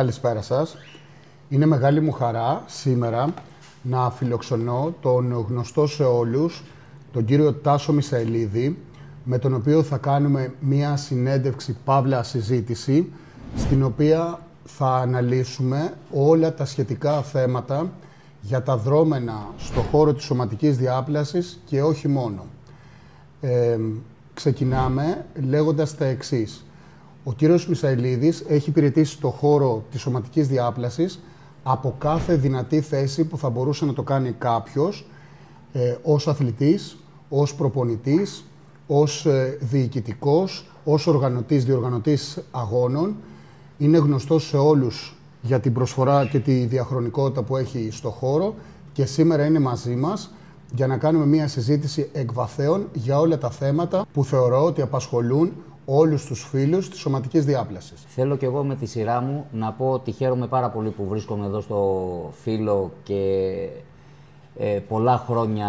Καλησπέρα σας. Είναι μεγάλη μου χαρά σήμερα να φιλοξενώ τον γνωστό σε όλους, τον κύριο Τάσο Μισαηλίδη, με τον οποίο θα κάνουμε μία συνέντευξη παύλα συζήτηση, στην οποία θα αναλύσουμε όλα τα σχετικά θέματα για τα δρόμενα στο χώρο της σωματικής διάπλασης και όχι μόνο. Ε, ξεκινάμε λέγοντας τα εξής. Ο κύριος Μισαηλίδης έχει υπηρετήσει στο χώρο της σωματικής διάπλασης από κάθε δυνατή θέση που θα μπορούσε να το κάνει κάποιος ε, ως αθλητής, ως προπονητής, ως ε, διοικητικός, ως οργανωτής, διοργανωτής αγώνων. Είναι γνωστός σε όλους για την προσφορά και τη διαχρονικότητα που έχει στο χώρο και σήμερα είναι μαζί μας για να κάνουμε μια συζήτηση εκβαθέων για όλα τα θέματα που θεωρώ ότι απασχολούν όλους τους φίλους της σωματικής διάπλασης. Θέλω και εγώ με τη σειρά μου να πω ότι χαίρομαι πάρα πολύ που βρίσκομαι εδώ στο φίλο και ε, πολλά χρόνια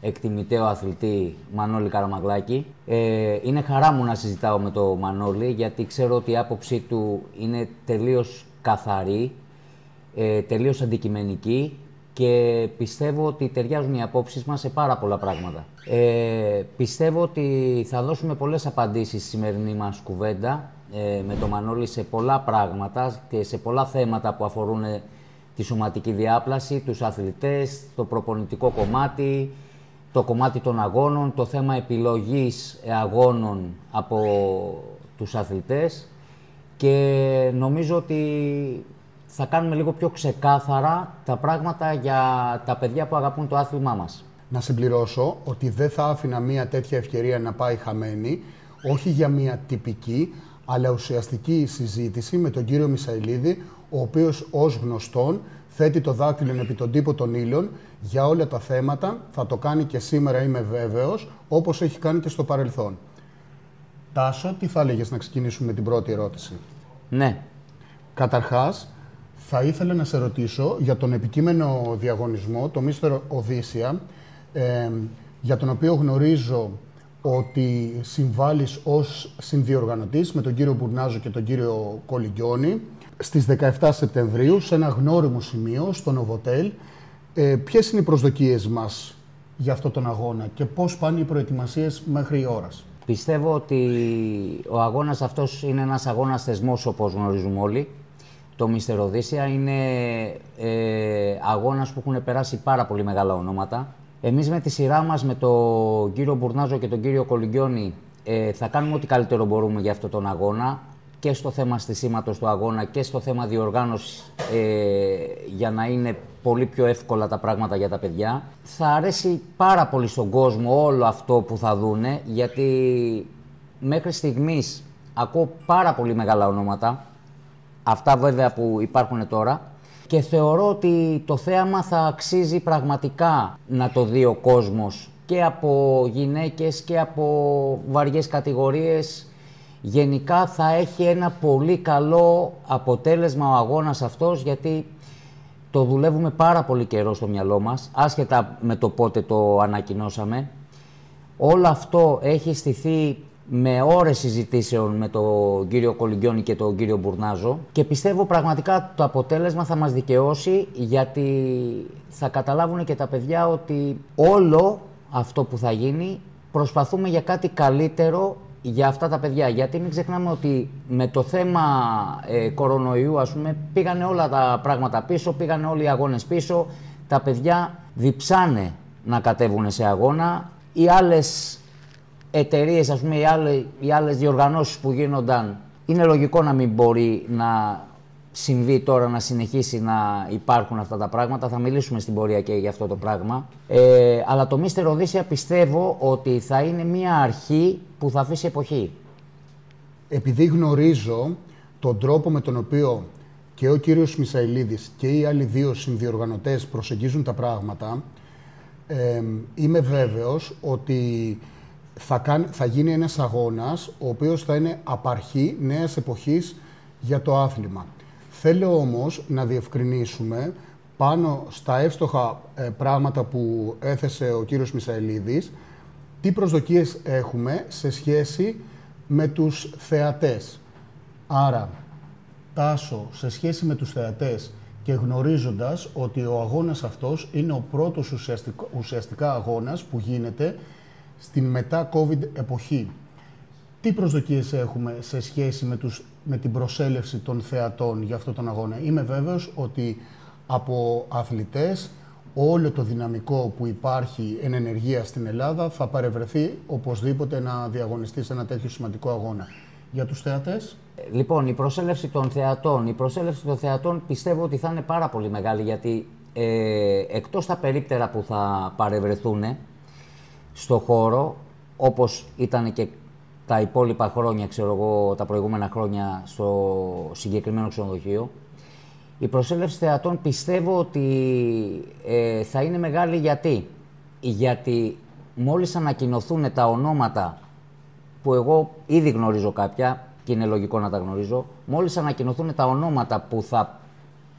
εκτιμητέο αθλητή Μανώλη Καραμαγλάκη. Ε, είναι χαρά μου να συζητάω με τον Μανώλη γιατί ξέρω ότι η άποψή του είναι τελείως καθαρή, ε, τελείως αντικειμενική και πιστεύω ότι ταιριάζουν οι απόψεις μας σε πάρα πολλά πράγματα. Ε, πιστεύω ότι θα δώσουμε πολλές απαντήσεις στη σημερινή μας κουβέντα ε, με τον Μανώλη σε πολλά πράγματα και σε πολλά θέματα που αφορούν τη σωματική διάπλαση, τους αθλητές, το προπονητικό κομμάτι, το κομμάτι των αγώνων, το θέμα επιλογής αγώνων από τους αθλητές και νομίζω ότι θα κάνουμε λίγο πιο ξεκάθαρα τα πράγματα για τα παιδιά που αγαπούν το άθλημά μας. Να συμπληρώσω ότι δεν θα άφηνα μια τέτοια ευκαιρία να πάει χαμένη, όχι για μια τυπική, αλλά ουσιαστική συζήτηση με τον κύριο Μισαηλίδη, ο οποίος ως γνωστόν θέτει το δάκτυλο επί τον τύπο των ύλων για όλα τα θέματα, θα το κάνει και σήμερα είμαι βέβαιος, όπως έχει κάνει και στο παρελθόν. Τάσο, τι θα έλεγες να ξεκινήσουμε με την πρώτη ερώτηση; Ναι. Καταρχάς, θα ήθελα να σε ρωτήσω για τον επικείμενο διαγωνισμό, το Mr. Οδύσσια, ε, για τον οποίο γνωρίζω ότι συμβάλλεις ως συνδιοργανωτής με τον κύριο Μπουρνάζο και τον κύριο Κολυγκιόνη στις 17 Σεπτεμβρίου σε ένα γνώριμο σημείο στο Νοβοτέλ. Ε, ποιες είναι οι προσδοκίες μας για αυτό τον αγώνα και πώς πάνε οι προετοιμασίες μέχρι η ώρας; Πιστεύω ότι ο αγώνας αυτός είναι ένας αγώνας θεσμός όπως γνωρίζουμε όλοι. Το Μιστεροδίσια είναι ε, αγώνας που έχουν περάσει πάρα πολύ μεγάλα ονόματα. Εμείς με τη σειρά μας με τον κύριο Μπουρνάζο και τον κύριο Κολυγκιόνη ε, θα κάνουμε ό,τι καλύτερο μπορούμε για αυτόν τον αγώνα και στο θέμα στισίματος του αγώνα και στο θέμα διοργάνωσης ε, για να είναι πολύ πιο εύκολα τα πράγματα για τα παιδιά. Θα αρέσει πάρα πολύ στον κόσμο όλο αυτό που θα δούνε γιατί μέχρι στιγμής ακούω πάρα πολύ μεγάλα ονόματα αυτά βέβαια που υπάρχουν τώρα και θεωρώ ότι το θέαμα θα αξίζει πραγματικά να το δει ο κόσμος και από γυναίκες και από βαριές κατηγορίες γενικά θα έχει ένα πολύ καλό αποτέλεσμα ο αγώνας αυτός γιατί το δουλεύουμε πάρα πολύ καιρό στο μυαλό μας, άσχετα με το πότε το ανακοινώσαμε. Όλο αυτό έχει στηθεί με ώρες συζητήσεων με τον κύριο Κολυγκιόνι και τον κύριο Μπουρνάζο και πιστεύω πραγματικά το αποτέλεσμα θα μας δικαιώσει γιατί θα καταλάβουν και τα παιδιά ότι όλο αυτό που θα γίνει προσπαθούμε για κάτι καλύτερο για αυτά τα παιδιά. Γιατί μην ξεχνάμε ότι με το θέμα ε, κορονοϊού, ας πούμε, πήγανε όλα τα πράγματα πίσω, πήγανε όλοι οι αγώνες πίσω. Τα παιδιά διψάνε να κατέβουν σε αγώνα. Οι άλλες εταιρείες, ας πούμε, οι, άλλες, οι άλλες διοργανώσεις που γίνονταν, είναι λογικό να μην μπορεί να συμβεί τώρα να συνεχίσει να υπάρχουν αυτά τα πράγματα. Θα μιλήσουμε στην πορεία και για αυτό το πράγμα. Ε, αλλά το Μίστερ Οδύσσια πιστεύω ότι θα είναι μια αρχή που θα αφήσει εποχή. Επειδή γνωρίζω τον τρόπο με τον οποίο και ο κύριος Μισαηλίδης και οι άλλοι δύο συνδιοργανωτές προσεγγίζουν τα πράγματα, ε, είμαι βέβαιος ότι θα, θα γίνει ένας αγώνας ο οποίος θα είναι απαρχή νέας εποχής για το άθλημα. Θέλω όμως να διευκρινίσουμε πάνω στα εύστοχα ε, πράγματα που έθεσε ο κύριος Μισαηλίδης, τι προσδοκίες έχουμε σε σχέση με τους θεατές. Άρα, Τάσο, σε σχέση με τους θεατές και γνωρίζοντας ότι ο αγώνας αυτός είναι ο πρώτος ουσιαστικά, ουσιαστικά αγώνας που γίνεται στην μετά-COVID εποχή. Τι προσδοκίες έχουμε σε σχέση με, τους, με την προσέλευση των θεατών για αυτόν τον αγώνα; Είμαι βέβαιος ότι από αθλητές όλο το δυναμικό που υπάρχει εν ενεργεία στην Ελλάδα θα παρευρεθεί οπωσδήποτε να διαγωνιστεί σε ένα τέτοιο σημαντικό αγώνα. Για τους θεατές; Λοιπόν, η προσέλευση των θεατών. Η προσέλευση των θεατών πιστεύω ότι θα είναι πάρα πολύ μεγάλη γιατί ε, εκτός τα περίπτερα που θα παρευρεθούν στο χώρο, όπως ήταν και τα υπόλοιπα χρόνια, ξέρω εγώ, τα προηγούμενα χρόνια στο συγκεκριμένο ξενοδοχείο, η προσέλευση θεατών πιστεύω ότι ε, θα είναι μεγάλη γιατί. Γιατί μόλις ανακοινωθούν τα ονόματα που εγώ ήδη γνωρίζω κάποια και είναι λογικό να τα γνωρίζω, μόλις ανακοινωθούν τα ονόματα που θα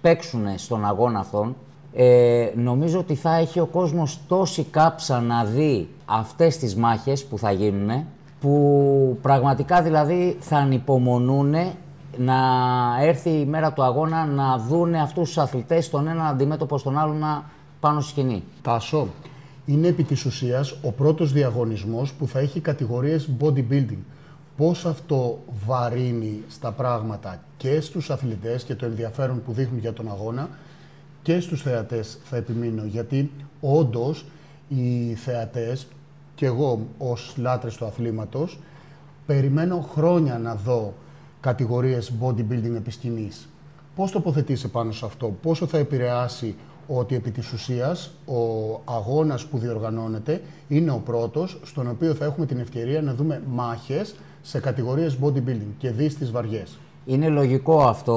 παίξουν στον αγώνα αυτόν, ε, νομίζω ότι θα έχει ο κόσμος τόση κάψα να δει αυτές τις μάχες που θα γίνουν, που πραγματικά δηλαδή θα ανυπομονούν να έρθει η μέρα του αγώνα να δούνε αυτούς τους αθλητές τον έναν αντιμέτωπο στον άλλον πάνω στη σκηνή. Τάσο, είναι επί της ουσίας ο πρώτος διαγωνισμός που θα έχει κατηγορίες bodybuilding. Πώς αυτό βαρύνει στα πράγματα και στους αθλητές και το ενδιαφέρον που δείχνουν για τον αγώνα και στους θεατές θα επιμείνω, γιατί όντως οι θεατές και εγώ ως λάτρες του αθλήματος περιμένω χρόνια να δω κατηγορίες bodybuilding επισκηνής. Πώς τοποθετήσει πάνω σε αυτό, πόσο θα επηρεάσει ότι επί της ουσίας ο αγώνας που διοργανώνεται είναι ο πρώτος στον οποίο θα έχουμε την ευκαιρία να δούμε μάχες σε κατηγορίες bodybuilding και δεις στις βαριές. Είναι λογικό αυτό,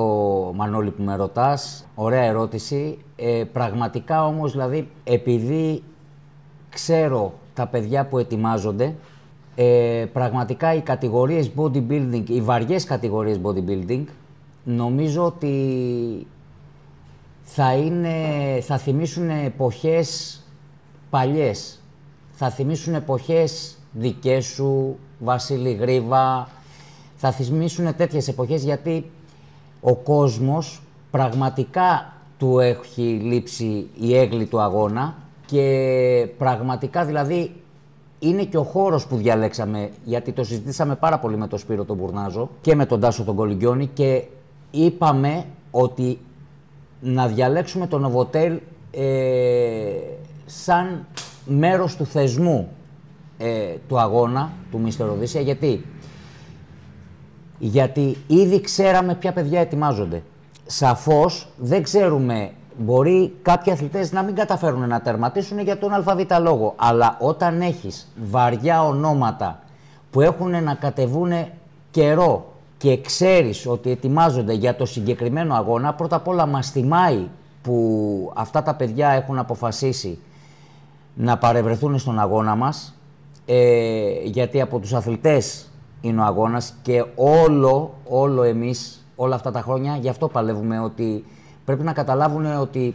Μανώλη, που με ρωτάς. Ωραία ερώτηση. Ε, πραγματικά όμως, δηλαδή, επειδή ξέρω τα παιδιά που ετοιμάζονται, ε, πραγματικά οι κατηγορίες bodybuilding, οι βαριές κατηγορίες bodybuilding, νομίζω ότι θα, είναι, θα θυμίσουν εποχές παλιές. Θα θυμίσουν εποχές δικές σου, Βασίλη Γρίβα. Θα θυμίσουν τέτοιες εποχές γιατί ο κόσμος πραγματικά του έχει λείψει η έγκλη του αγώνα και πραγματικά δηλαδή είναι και ο χώρος που διαλέξαμε, γιατί το συζητήσαμε πάρα πολύ με τον Σπύρο τον Μπουρνάζο και με τον Τάσο τον Κολυγκιόνη και είπαμε ότι να διαλέξουμε τον Νοβοτέλ ε, σαν μέρος του θεσμού ε, του αγώνα του Μίστερ Οδύσσια. Γιατί; Γιατί ήδη ξέραμε ποια παιδιά ετοιμάζονται. Σαφώς δεν ξέρουμε Μπορεί κάποιοι αθλητές να μην καταφέρουν να τερματίσουν για τον αλφαβήτα λόγο. Αλλά όταν έχεις βαριά ονόματα που έχουν να κατεβούν καιρό και ξέρεις ότι ετοιμάζονται για το συγκεκριμένο αγώνα, πρώτα απ' όλα μας θυμάει που αυτά τα παιδιά έχουν αποφασίσει να παρευρεθούν στον αγώνα μας, ε, γιατί από τους αθλητές είναι ο αγώνας και όλο, όλο εμείς, όλα αυτά τα χρόνια, γι' αυτό παλεύουμε ότι πρέπει να καταλάβουν ότι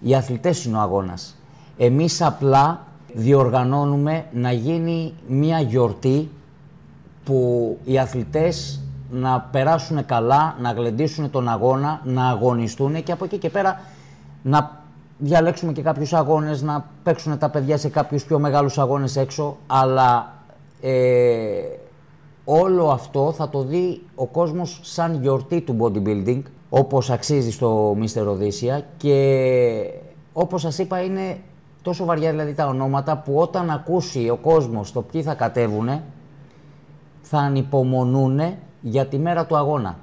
οι αθλητές είναι ο αγώνας. Εμείς απλά διοργανώνουμε να γίνει μια γιορτή που οι αθλητές να περάσουν καλά, να γλεντήσουν τον αγώνα, να αγωνιστούν και από εκεί και πέρα να διαλέξουμε και κάποιους αγώνες, να παίξουν τα παιδιά σε κάποιους πιο μεγάλους αγώνες έξω, αλλά ε, όλο αυτό θα το δει ο κόσμος σαν γιορτή του bodybuilding όπως αξίζει στο Μίστερ Οδύσσια και όπως σας είπα είναι τόσο βαριά δηλαδή τα ονόματα που όταν ακούσει ο κόσμος το ποιοι θα κατέβουν θα ανυπομονούν για τη μέρα του αγώνα.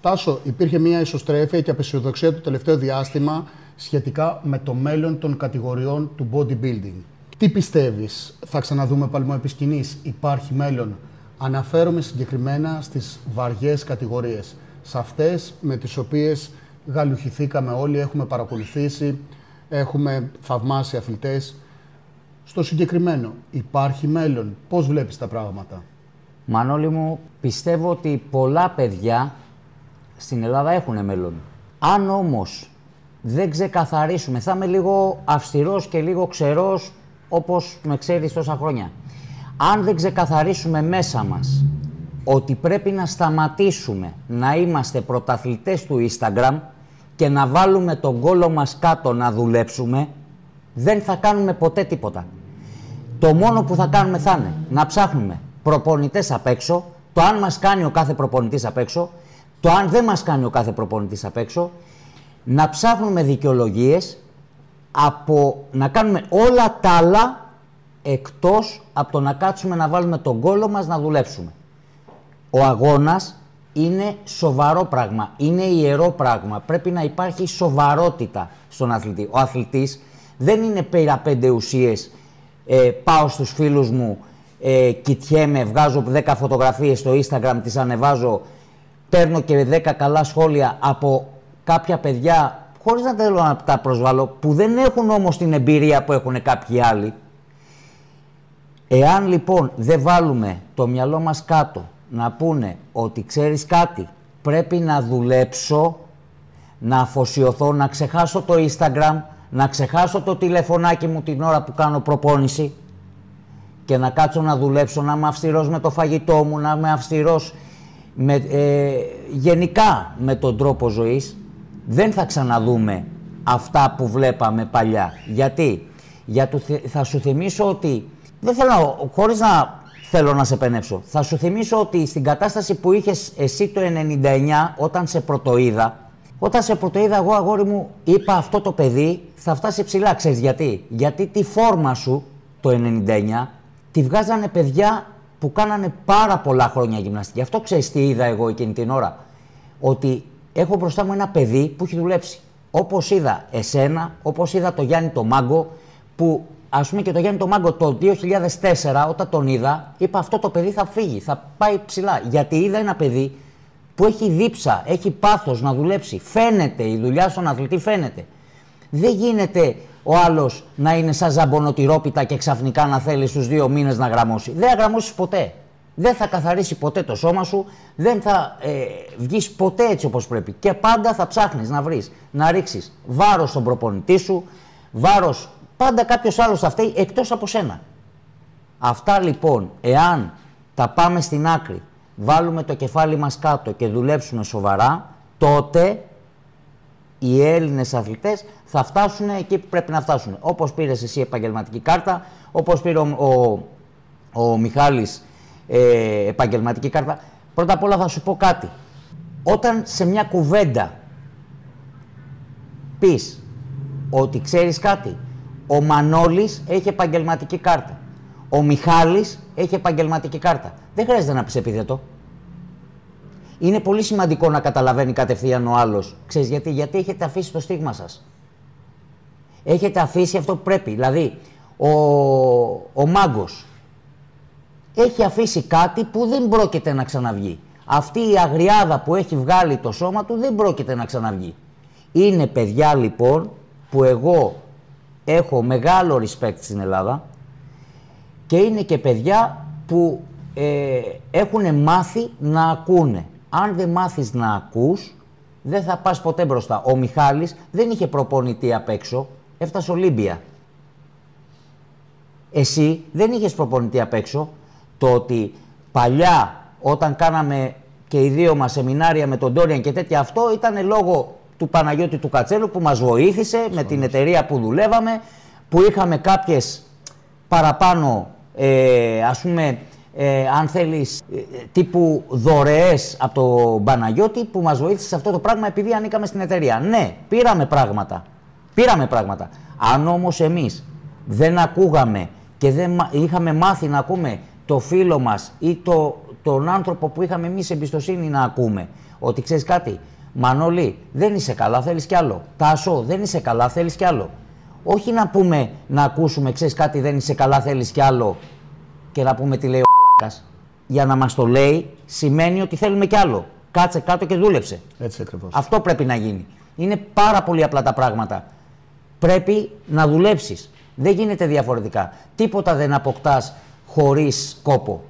Τάσο, υπήρχε μια ισοστρέφεια και απεσιοδοξία το τελευταίο διάστημα σχετικά με το μέλλον των κατηγοριών του bodybuilding. Τι πιστεύεις, θα ξαναδούμε παλμό επισκηνής, υπάρχει μέλλον. Αναφέρομαι συγκεκριμένα στις βαριές κατηγορίες σε αυτές με τις οποίες γαλουχηθήκαμε όλοι, έχουμε παρακολουθήσει, έχουμε θαυμάσει αθλητές. Στο συγκεκριμένο, υπάρχει μέλλον. Πώς βλέπεις τα πράγματα; Μανώλη μου, πιστεύω ότι πολλά παιδιά στην Ελλάδα έχουν μέλλον. Αν όμως δεν ξεκαθαρίσουμε, θα είμαι λίγο αυστηρός και λίγο ξερός όπως με ξέρεις τόσα χρόνια. Αν δεν ξεκαθαρίσουμε μέσα μας ότι πρέπει να σταματήσουμε να είμαστε πρωταθλητές του Instagram και να βάλουμε τον κόλο μας κάτω να δουλέψουμε, δεν θα κάνουμε ποτέ τίποτα. Το μόνο που θα κάνουμε θα είναι να ψάχνουμε προπονητές απ' έξω, το αν μας κάνει ο κάθε προπονητής απ' έξω, το αν δεν μας κάνει ο κάθε προπονητής απ' έξω, να ψάχνουμε δικαιολογίες από να κάνουμε όλα τα άλλα εκτός από το να κάτσουμε να βάλουμε τον κόλο μας να δουλέψουμε. Ο αγώνας είναι σοβαρό πράγμα, είναι ιερό πράγμα. Πρέπει να υπάρχει σοβαρότητα στον αθλητή. Ο αθλητής δεν είναι πέρα πέντε ουσίες, ε, πάω στους φίλους μου, ε, κοιτιέμαι, βγάζω 10 φωτογραφίες στο Instagram, τις ανεβάζω, παίρνω και 10 καλά σχόλια από κάποια παιδιά, χωρίς να θέλω να τα προσβάλλω, που δεν έχουν όμως την εμπειρία που έχουν κάποιοι άλλοι. Εάν λοιπόν δεν βάλουμε το μυαλό μας κάτω να πούνε ότι ξέρεις κάτι, πρέπει να δουλέψω, να αφοσιωθώ, να ξεχάσω το Instagram, να ξεχάσω το τηλεφωνάκι μου την ώρα που κάνω προπόνηση και να κάτσω να δουλέψω, να είμαι αυστηρός με το φαγητό μου, να είμαι αυστηρός με, ε, γενικά με τον τρόπο ζωής, δεν θα ξαναδούμε αυτά που βλέπαμε παλιά. Γιατί, Γιατί θα σου θυμίσω ότι, δεν θέλω, χωρίς να θέλω να σε πενέψω. Θα σου θυμίσω ότι στην κατάσταση που είχες εσύ το 99 όταν σε πρωτοείδα, όταν σε πρωτοείδα εγώ αγόρι μου είπα αυτό το παιδί θα φτάσει ψηλά. Ξέρεις γιατί; Γιατί τη φόρμα σου το 99 τη βγάζανε παιδιά που κάνανε πάρα πολλά χρόνια γυμναστική. Αυτό ξέρεις τι είδα εγώ εκείνη την ώρα; Ότι έχω μπροστά μου ένα παιδί που έχει δουλέψει. Όπως είδα εσένα, όπως είδα το Γιάννη το Μάγκο, που Α πούμε και το Γιάννη το Μάγκο το 2004, όταν τον είδα, είπα αυτό το παιδί θα φύγει, θα πάει ψηλά. Γιατί είδα ένα παιδί που έχει δίψα, έχει πάθος να δουλέψει. Φαίνεται, η δουλειά στον αθλητή φαίνεται. Δεν γίνεται ο άλλος να είναι σαν ζαμπονοτυρόπιτα και ξαφνικά να θέλει στους δύο μήνες να γραμμώσει. Δεν θα γραμμώσεις ποτέ. Δεν θα καθαρίσει ποτέ το σώμα σου, δεν θα ε, βγεις ποτέ έτσι όπως πρέπει. Και πάντα θα ψάχνεις να βρεις, να ρίξεις βάρος στον προπονητή σου, βάρος πάντα κάποιος άλλος θα φταίει εκτός από σένα. Αυτά λοιπόν, εάν τα πάμε στην άκρη, βάλουμε το κεφάλι μας κάτω και δουλέψουμε σοβαρά, τότε οι Έλληνες αθλητές θα φτάσουν εκεί που πρέπει να φτάσουν. Όπως πήρες εσύ επαγγελματική κάρτα, όπως πήρε ο, ο, ο Μιχάλης ε, επαγγελματική κάρτα. Πρώτα απ' όλα θα σου πω κάτι. Όταν σε μια κουβέντα πεις ότι ξέρεις κάτι, ο Μανώλης έχει επαγγελματική κάρτα. Ο Μιχάλης έχει επαγγελματική κάρτα. Δεν χρειάζεται να πεις επίθετο. Είναι πολύ σημαντικό να καταλαβαίνει κατευθείαν ο άλλος. Ξέρεις γιατί, γιατί έχετε αφήσει το στίγμα σας. Έχετε αφήσει αυτό που πρέπει. Δηλαδή, ο, ο μάγκος έχει αφήσει κάτι που δεν πρόκειται να ξαναβγεί. Αυτή η αγριάδα που έχει βγάλει το σώμα του δεν πρόκειται να ξαναβγεί. Είναι παιδιά λοιπόν που εγώ έχω μεγάλο respect στην Ελλάδα και είναι και παιδιά που ε, έχουν μάθει να ακούνε. Αν δεν μάθεις να ακούς, δεν θα πας ποτέ μπροστά. Ο Μιχάλης δεν είχε προπονητή απ' έξω, έφτασε Ολύμπια. Εσύ δεν είχες προπονητή απ' έξω. Το ότι παλιά όταν κάναμε και οι δύο μας σεμινάρια με τον Ντόριαν και τέτοια αυτό ήταν λόγω του Παναγιώτη του Κατσέλου που μας βοήθησε με την εταιρεία που δουλεύαμε, που είχαμε κάποιες παραπάνω, ε, ας πούμε, ε, αν θέλεις, ε, τύπου δωρεές από τον Παναγιώτη που μας βοήθησε σε αυτό το πράγμα επειδή ανήκαμε στην εταιρεία. Ναι, πήραμε πράγματα. Πήραμε πράγματα. Αν όμως εμείς δεν ακούγαμε και δεν είχαμε μάθει να ακούμε το φίλο μας ή το, τον άνθρωπο που είχαμε εμείς εμπιστοσύνη να ακούμε, ότι ξέρεις κάτι, Μανώλη, δεν είσαι καλά, θέλεις κι άλλο. Τάσο, δεν είσαι καλά, θέλεις κι άλλο. Όχι να πούμε, να ακούσουμε, ξέρεις κάτι, δεν είσαι καλά, θέλεις κι άλλο και να πούμε τι λέει ο μαλάκας. Για να μας το λέει, σημαίνει ότι θέλουμε κι άλλο. Κάτσε κάτω και δούλεψε. Έτσι ακριβώς. Αυτό πρέπει να γίνει. Είναι πάρα πολύ απλά τα πράγματα. Πρέπει να δουλέψεις. Δεν γίνεται διαφορετικά. Τίποτα δεν αποκτάς χωρίς κόπο.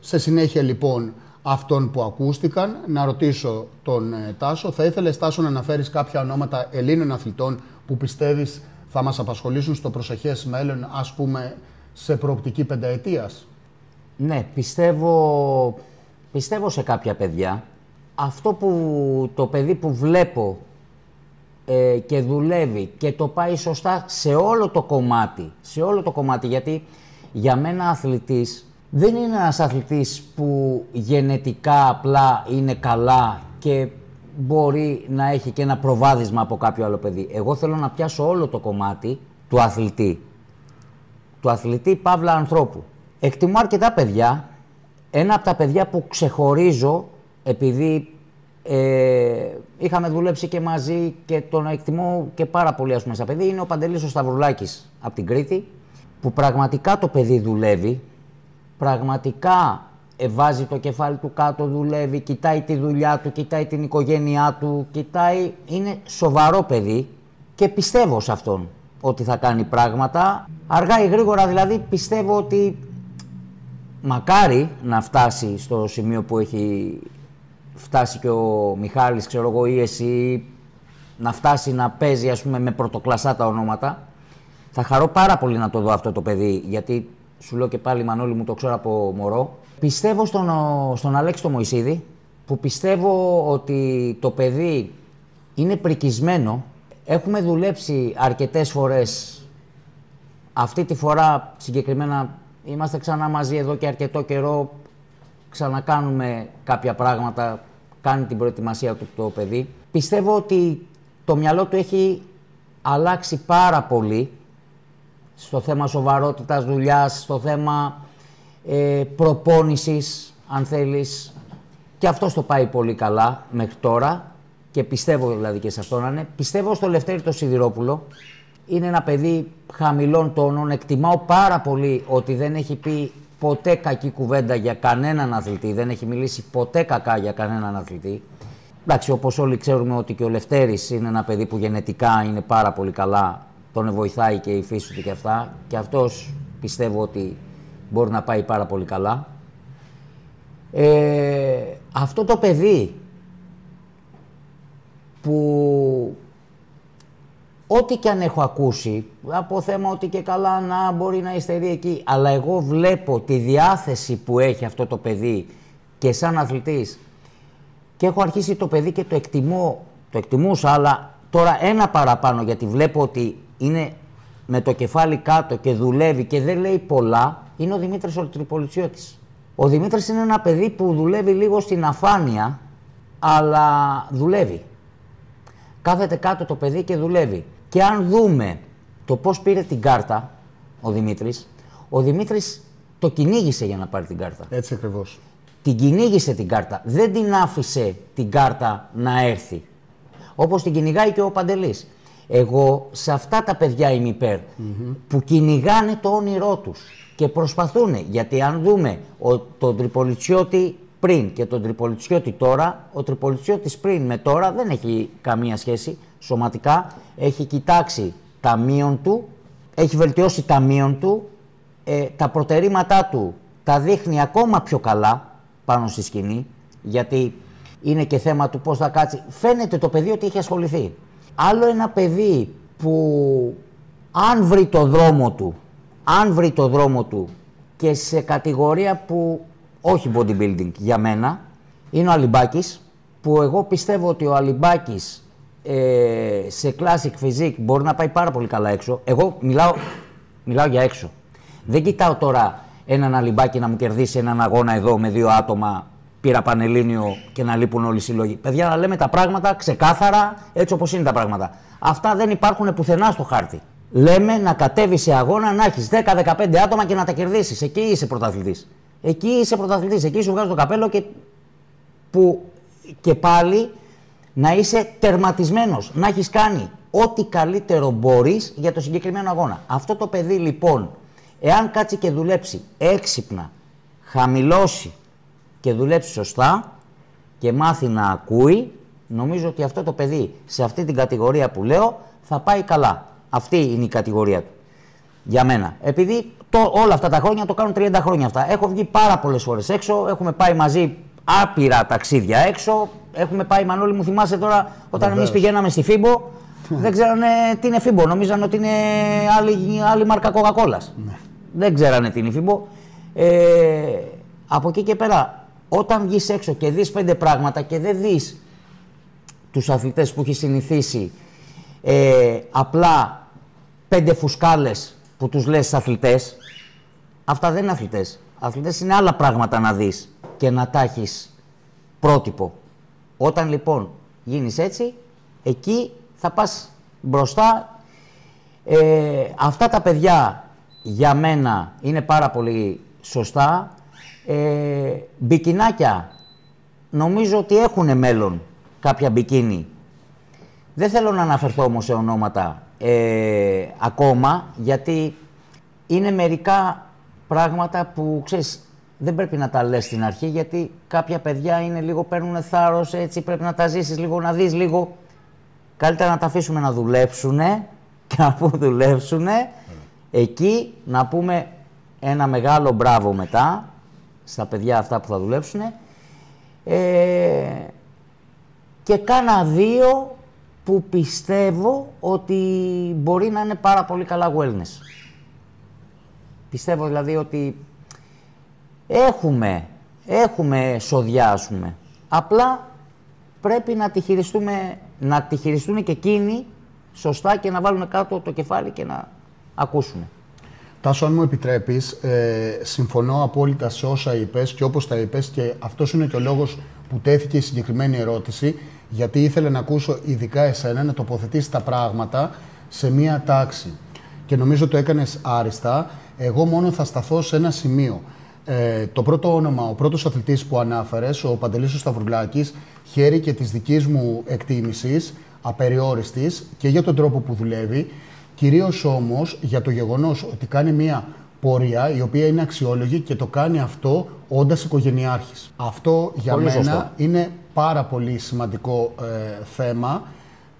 Σε συνέχεια λοιπόν αυτών που ακούστηκαν. Να ρωτήσω τον ε, Τάσο, θα ήθελε Τάσο να αναφέρεις κάποια ονόματα Ελλήνων αθλητών που πιστεύεις θα μας απασχολήσουν στο προσεχές μέλλον, ας πούμε, σε προοπτική πενταετίας; Ναι, πιστεύω, πιστεύω σε κάποια παιδιά. Αυτό που το παιδί που βλέπω ε, και δουλεύει και το πάει σωστά σε όλο το κομμάτι, σε όλο το κομμάτι, γιατί για μένα αθλητής δεν είναι ένας αθλητής που γενετικά απλά είναι καλά και μπορεί να έχει και ένα προβάδισμα από κάποιο άλλο παιδί. Εγώ θέλω να πιάσω όλο το κομμάτι του αθλητή. Του αθλητή παύλα ανθρώπου. Εκτιμώ αρκετά παιδιά. Ένα από τα παιδιά που ξεχωρίζω, επειδή ε, είχαμε δουλέψει και μαζί και τον εκτιμώ και πάρα πολύ ας πούμε σαν παιδί, είναι ο Παντελής ο Σταυρουλάκης από την Κρήτη, που πραγματικά το παιδί δουλεύει, πραγματικά ε, βάζει το κεφάλι του κάτω, δουλεύει, κοιτάει τη δουλειά του, κοιτάει την οικογένειά του, κοιτάει, είναι σοβαρό παιδί και πιστεύω σε αυτόν ότι θα κάνει πράγματα. Αργά ή γρήγορα δηλαδή πιστεύω ότι μακάρι να φτάσει στο σημείο που έχει φτάσει και ο Μιχάλης, ξέρω εγώ, ή εσύ, να φτάσει να παίζει ας πούμε με πρωτοκλασσά τα ονόματα. Θα χαρώ πάρα πολύ να το δω αυτό το παιδί, γιατί σου λέω και πάλι Μανώλη μου το ξέρω από μωρό. Πιστεύω στον, στον Αλέξη το Μωυσίδη, που πιστεύω ότι το παιδί είναι πρικισμένο. Έχουμε δουλέψει αρκετές φορές. Αυτή τη φορά συγκεκριμένα είμαστε ξανά μαζί εδώ και αρκετό καιρό. Ξανακάνουμε κάποια πράγματα, κάνει την προετοιμασία του το παιδί. Πιστεύω ότι το μυαλό του έχει αλλάξει πάρα πολύ στο θέμα σοβαρότητας δουλειάς, στο θέμα ε, προπόνησης, αν θέλεις. Και αυτό το πάει πολύ καλά μέχρι τώρα και πιστεύω δηλαδή και σε αυτό να είναι. Πιστεύω στο Λευτέρη το Σιδηρόπουλο. Είναι ένα παιδί χαμηλών τόνων. Εκτιμάω πάρα πολύ ότι δεν έχει πει ποτέ κακή κουβέντα για κανέναν αθλητή. Δεν έχει μιλήσει ποτέ κακά για κανέναν αθλητή. Εντάξει, όπως όλοι ξέρουμε ότι και ο Λευτέρης είναι ένα παιδί που γενετικά είναι πάρα πολύ καλά τον βοηθάει και η φύση του και αυτά. Και αυτός πιστεύω ότι μπορεί να πάει πάρα πολύ καλά. Ε, αυτό το παιδί που ό,τι και αν έχω ακούσει, από θέμα ότι και καλά να μπορεί να υστερεί εκεί, αλλά εγώ βλέπω τη διάθεση που έχει αυτό το παιδί και σαν αθλητής και έχω αρχίσει το παιδί και το εκτιμώ, το εκτιμούσα, αλλά τώρα ένα παραπάνω γιατί βλέπω ότι είναι με το κεφάλι κάτω και δουλεύει και δεν λέει πολλά, είναι ο Δημήτρης ο Ο Δημήτρης είναι ένα παιδί που δουλεύει λίγο στην αφάνεια, αλλά δουλεύει. Κάθεται κάτω το παιδί και δουλεύει. Και αν δούμε το πώς πήρε την κάρτα ο Δημήτρης, ο Δημήτρης το κυνήγησε για να πάρει την κάρτα. Έτσι ακριβώς. Την κυνήγησε την κάρτα. Δεν την άφησε την κάρτα να έρθει. Όπως την κυνηγάει και ο Παντελής. Εγώ σε αυτά τα παιδιά είμαι υπέρ, που κυνηγάνε το όνειρό τους και προσπαθούν. Γιατί αν δούμε ο, τον Τριπολιτσιώτη πριν και τον Τριπολιτσιώτη τώρα, ο Τριπολιτσιώτης πριν με τώρα δεν έχει καμία σχέση σωματικά. Έχει κοιτάξει τα μείον του, έχει βελτιώσει τα μείον του, ε, τα προτερήματά του τα δείχνει ακόμα πιο καλά πάνω στη σκηνή, γιατί είναι και θέμα του πώς θα κάτσει. Φαίνεται το παιδί ότι έχει ασχοληθεί. Άλλο ένα παιδί που αν βρει το δρόμο του, αν βρει το δρόμο του και σε κατηγορία που όχι bodybuilding για μένα, είναι ο Αλιμπάκης, που εγώ πιστεύω ότι ο Αλιμπάκης ε, σε classic physique μπορεί να πάει πάρα πολύ καλά έξω. Εγώ μιλάω, μιλάω για έξω. Δεν κοιτάω τώρα έναν Αλιμπάκη να μου κερδίσει έναν αγώνα εδώ με δύο άτομα πήρα πανελλήνιο και να λείπουν όλοι οι συλλογοί. Παιδιά, να λέμε τα πράγματα ξεκάθαρα έτσι όπως είναι τα πράγματα. Αυτά δεν υπάρχουν πουθενά στο χάρτη. Λέμε να κατέβει σε αγώνα, να έχεις 10-15 άτομα και να τα κερδίσεις. Εκεί είσαι πρωταθλητής. Εκεί είσαι πρωταθλητής. Εκεί σου βγάζει το καπέλο και, που, και πάλι να είσαι τερματισμένος. Να έχεις κάνει ό,τι καλύτερο μπορείς για το συγκεκριμένο αγώνα. Αυτό το παιδί λοιπόν, εάν κάτσει και δουλέψει έξυπνα, χαμηλώσει και δουλέψει σωστά και μάθει να ακούει, νομίζω ότι αυτό το παιδί σε αυτή την κατηγορία που λέω θα πάει καλά. Αυτή είναι η κατηγορία του. Για μένα. Επειδή το, όλα αυτά τα χρόνια το κάνουν 30 χρόνια αυτά. Έχω βγει πάρα πολλές φορές έξω. Έχουμε πάει μαζί άπειρα ταξίδια έξω. Έχουμε πάει, Μανώλη, μου θυμάσαι τώρα όταν εμείς πηγαίναμε στη FIBO. δεν ξέρανε τι είναι FIBO. Νομίζαν ότι είναι άλλη, άλλη μάρκα Coca-Cola. Ναι. Δεν ξέρανε τι είναι FIBO. Ε, από εκεί και πέρα Όταν βγεις έξω και δεις πέντε πράγματα και δεν δεις τους αθλητές που έχεις συνηθίσει ε, απλά πέντε φουσκάλες που τους λες αθλητές, αυτά δεν είναι αθλητές. Αθλητές είναι άλλα πράγματα να δεις και να τα έχεις πρότυπο. Όταν λοιπόν γίνεις έτσι, εκεί θα πας μπροστά. Ε, αυτά τα παιδιά για μένα είναι πάρα πολύ σωστά. Ε, μπικινάκια, νομίζω ότι έχουν μέλλον κάποια μπικίνι. Δεν θέλω να αναφερθώ όμως σε ονόματα ε, ακόμα, γιατί είναι μερικά πράγματα που, ξέρεις, δεν πρέπει να τα λες στην αρχή, γιατί κάποια παιδιά είναι λίγο, παίρνουν θάρρος, έτσι, πρέπει να τα ζήσεις λίγο, να δεις λίγο. Καλύτερα να τα αφήσουμε να δουλέψουν και αφού δουλέψουν, εκεί να πούμε ένα μεγάλο μπράβο μετά στα παιδιά αυτά που θα δουλέψουν ε, και κάνα δύο που πιστεύω ότι μπορεί να είναι πάρα πολύ καλά wellness. Πιστεύω δηλαδή ότι έχουμε, έχουμε σοδιά ας πούμε. Απλά πρέπει να τη χειριστούμε, να τη χειριστούν και εκείνοι σωστά και να βάλουν κάτω το κεφάλι και να ακούσουν. Τάσο, αν μου επιτρέπεις, ε, συμφωνώ απόλυτα σε όσα είπες και όπως τα είπες και αυτός είναι και ο λόγος που τέθηκε η συγκεκριμένη ερώτηση, γιατί ήθελα να ακούσω ειδικά εσένα να τοποθετήσεις τα πράγματα σε μία τάξη. Και νομίζω το έκανες άριστα. Εγώ μόνο θα σταθώ σε ένα σημείο. Ε, το πρώτο όνομα, ο πρώτος αθλητής που ανάφερες, ο Παντελής ο Σταυρουλάκης, χαίρει και της δικής μου εκτίμησης, απεριόριστης και για τον τρόπο που δουλεύει, κυρίως όμως για το γεγονός ότι κάνει μία πορεία η οποία είναι αξιόλογη και το κάνει αυτό όντας οικογενειάρχης. Αυτό για μένα είναι πάρα πολύ σημαντικό ε, θέμα.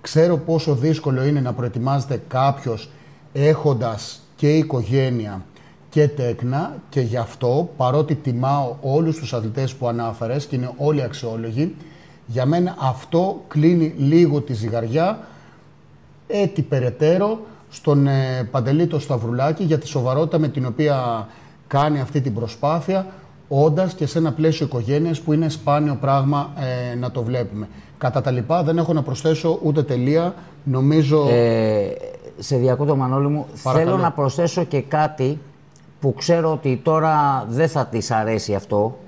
Ξέρω πόσο δύσκολο είναι να προετοιμάζεται κάποιος έχοντας και οικογένεια και τέκνα και γι' αυτό παρότι τιμάω όλους τους αθλητές που ανάφερες και είναι όλοι αξιόλογοι για μένα αυτό κλείνει λίγο τη ζυγαριά έτσι περαιτέρω στον ε, Παντελή το Σταυρουλάκη για τη σοβαρότητα με την οποία κάνει αυτή την προσπάθεια όντας και σε ένα πλαίσιο οικογένειας που είναι σπάνιο πράγμα ε, να το βλέπουμε. Κατά τα λοιπά, δεν έχω να προσθέσω ούτε τελεία. Νομίζω. Ε, σε διακόπτω, Μανώλη μου, θέλω να προσθέσω και κάτι που ξέρω ότι τώρα δεν θα της αρέσει αυτό,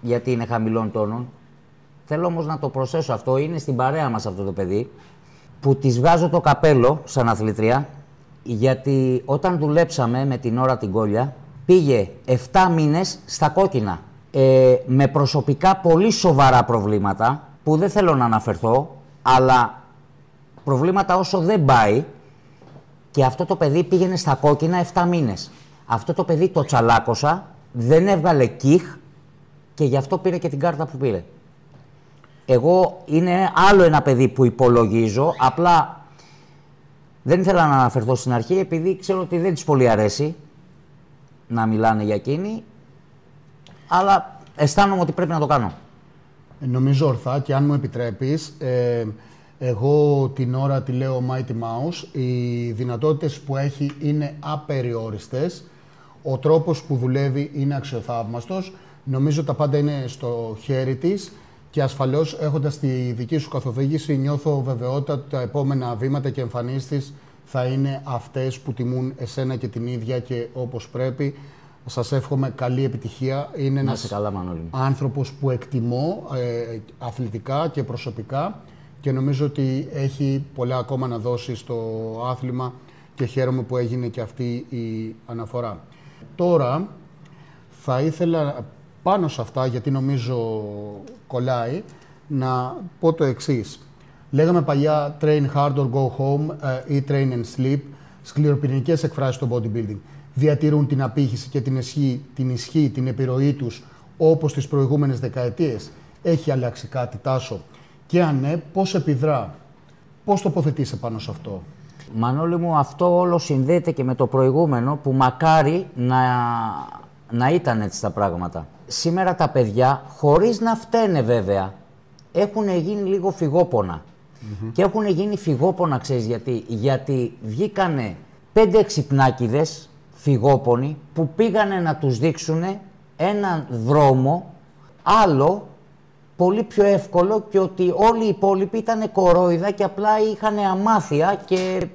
γιατί είναι χαμηλών τόνων. Θέλω όμως να το προσθέσω αυτό. Είναι στην παρέα μας αυτό το παιδί, που της βγάζω το καπέλο σαν αθλητρία, γιατί όταν δουλέψαμε με την ώρα την κόλια, πήγε 7 μήνες στα κόκκινα. Ε, με προσωπικά πολύ σοβαρά προβλήματα, που δεν θέλω να αναφερθώ, αλλά προβλήματα όσο δεν πάει, και αυτό το παιδί πήγαινε στα κόκκινα 7 μήνες. Αυτό το παιδί το τσαλάκωσα, δεν έβγαλε κιχ και γι' αυτό πήρε και την κάρτα που πήρε. Εγώ είναι άλλο ένα παιδί που υπολογίζω, απλά δεν ήθελα να αναφερθώ στην αρχή επειδή ξέρω ότι δεν της πολύ αρέσει να μιλάνε για εκείνη, αλλά αισθάνομαι ότι πρέπει να το κάνω. Ε, νομίζω ορθά και αν μου επιτρέπεις, ε, εγώ την ώρα τη λέω Mighty Mouse, οι δυνατότητες που έχει είναι απεριόριστες, ο τρόπος που δουλεύει είναι αξιοθαύμαστος, νομίζω τα πάντα είναι στο χέρι της και ασφαλώς έχοντας τη δική σου καθοδήγηση νιώθω βεβαιότητα ότι τα επόμενα βήματα και εμφανίσεις θα είναι αυτές που τιμούν εσένα και την ίδια και όπως πρέπει. Σας εύχομαι καλή επιτυχία. Είναι ένας καλά, άνθρωπος που εκτιμώ ε, αθλητικά και προσωπικά και νομίζω ότι έχει πολλά ακόμα να δώσει στο άθλημα και χαίρομαι που έγινε και αυτή η αναφορά. Τώρα θα ήθελα πάνω σε αυτά, γιατί νομίζω κολλάει, να πω το εξής. Λέγαμε παλιά train hard or go home ε, ή train and sleep, σκληροπυρηνικές εκφράσεις στο bodybuilding. Διατηρούν την απήχηση και την ισχύ, την, ισχύ, την επιρροή τους όπως τις προηγούμενες δεκαετίες. Έχει αλλάξει κάτι, Τάσο. Και αν ναι, πώς επιδρά, πώς τοποθετήσει πάνω σε αυτό; Μανώλη μου, αυτό όλο συνδέεται και με το προηγούμενο που μακάρι να, να ήταν έτσι τα πράγματα. Σήμερα τα παιδιά, χωρίς να φταίνε βέβαια, έχουν γίνει λίγο φυγόπονα. Και έχουν γίνει φυγόπονα, ξέρεις γιατί. Γιατί βγήκανε πέντε ξυπνάκιδες φυγόπονοι που πήγανε να τους δείξουν έναν δρόμο Άλλο, πολύ πιο εύκολο και ότι όλοι οι υπόλοιποι ήταν κορόιδα και απλά είχαν αμάθεια και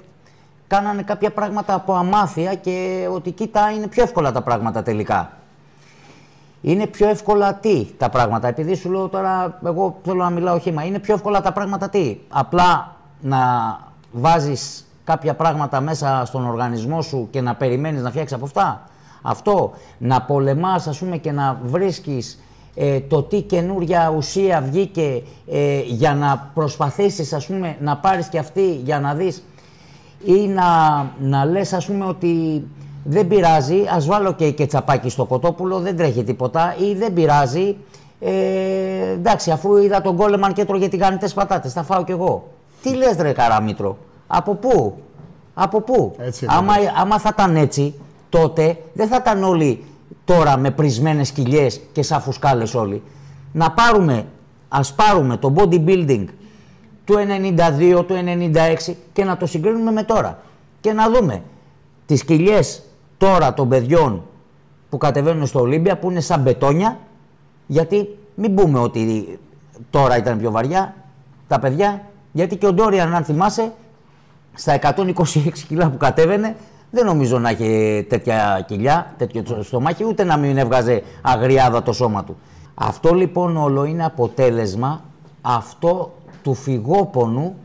κάνανε κάποια πράγματα από αμάθεια και ότι κοίτα είναι πιο εύκολα τα πράγματα τελικά. Είναι πιο εύκολα τι τα πράγματα, επειδή σου λέω τώρα, εγώ θέλω να μιλάω χήμα, είναι πιο εύκολα τα πράγματα τι; Απλά να βάζεις κάποια πράγματα μέσα στον οργανισμό σου και να περιμένεις να φτιάξεις από αυτά; Αυτό, να πολεμάς ας πούμε και να βρίσκεις ε, το τι καινούρια ουσία βγήκε ε, για να προσπαθήσεις ας πούμε να πάρεις και αυτή για να δεις ή να, να λες ας πούμε ότι δεν πειράζει, ας βάλω και κετσαπάκι στο κοτόπουλο, δεν τρέχει τίποτα ή δεν πειράζει, ε, εντάξει αφού είδα τον Κόλεμαν και τρώγε τηγανιτές πατάτες, θα φάω κι εγώ. Τι λες ρε Καραμήτρο, από πού, από πού; Έτσι άμα, άμα θα ήταν έτσι, τότε δεν θα ήταν όλοι τώρα με πρισμένες κοιλιές και σαν φουσκάλες όλοι. Να πάρουμε, ας πάρουμε το bodybuilding του 92, του 96 και να το συγκρίνουμε με τώρα. Και να δούμε τις κοιλιές τώρα των παιδιών που κατεβαίνουν στο Ολύμπια που είναι σαν μπετόνια γιατί μην πούμε ότι τώρα ήταν πιο βαριά τα παιδιά γιατί και ο Ντόριαν αν θυμάσαι στα 126 κιλά που κατέβαινε δεν νομίζω να έχει τέτοια κοιλιά, τέτοιο στομάχι, ούτε να μην έβγαζε αγριάδα το σώμα του. Αυτό λοιπόν όλο είναι αποτέλεσμα αυτό του φυγόπονου.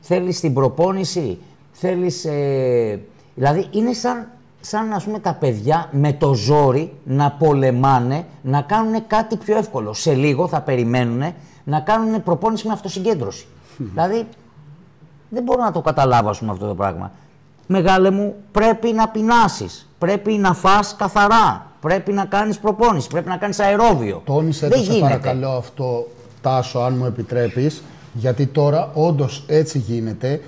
Θέλεις την προπόνηση, θέλεις... Ε, δηλαδή είναι σαν, σαν ας πούμε τα παιδιά με το ζόρι να πολεμάνε, να κάνουν κάτι πιο εύκολο. Σε λίγο θα περιμένουν να κάνουν προπόνηση με αυτοσυγκέντρωση. δηλαδή δεν μπορώ να το καταλάβω ας πούμε, αυτό το πράγμα μεγάλε μου, πρέπει να πεινάσεις. Πρέπει να φας καθαρά. Πρέπει να κάνεις προπόνηση. Πρέπει να κάνεις αερόβιο. Τόνισε το σε παρακαλώ αυτό, Τάσο, αν μου επιτρέπεις. Γιατί τώρα όντως έτσι γίνεται.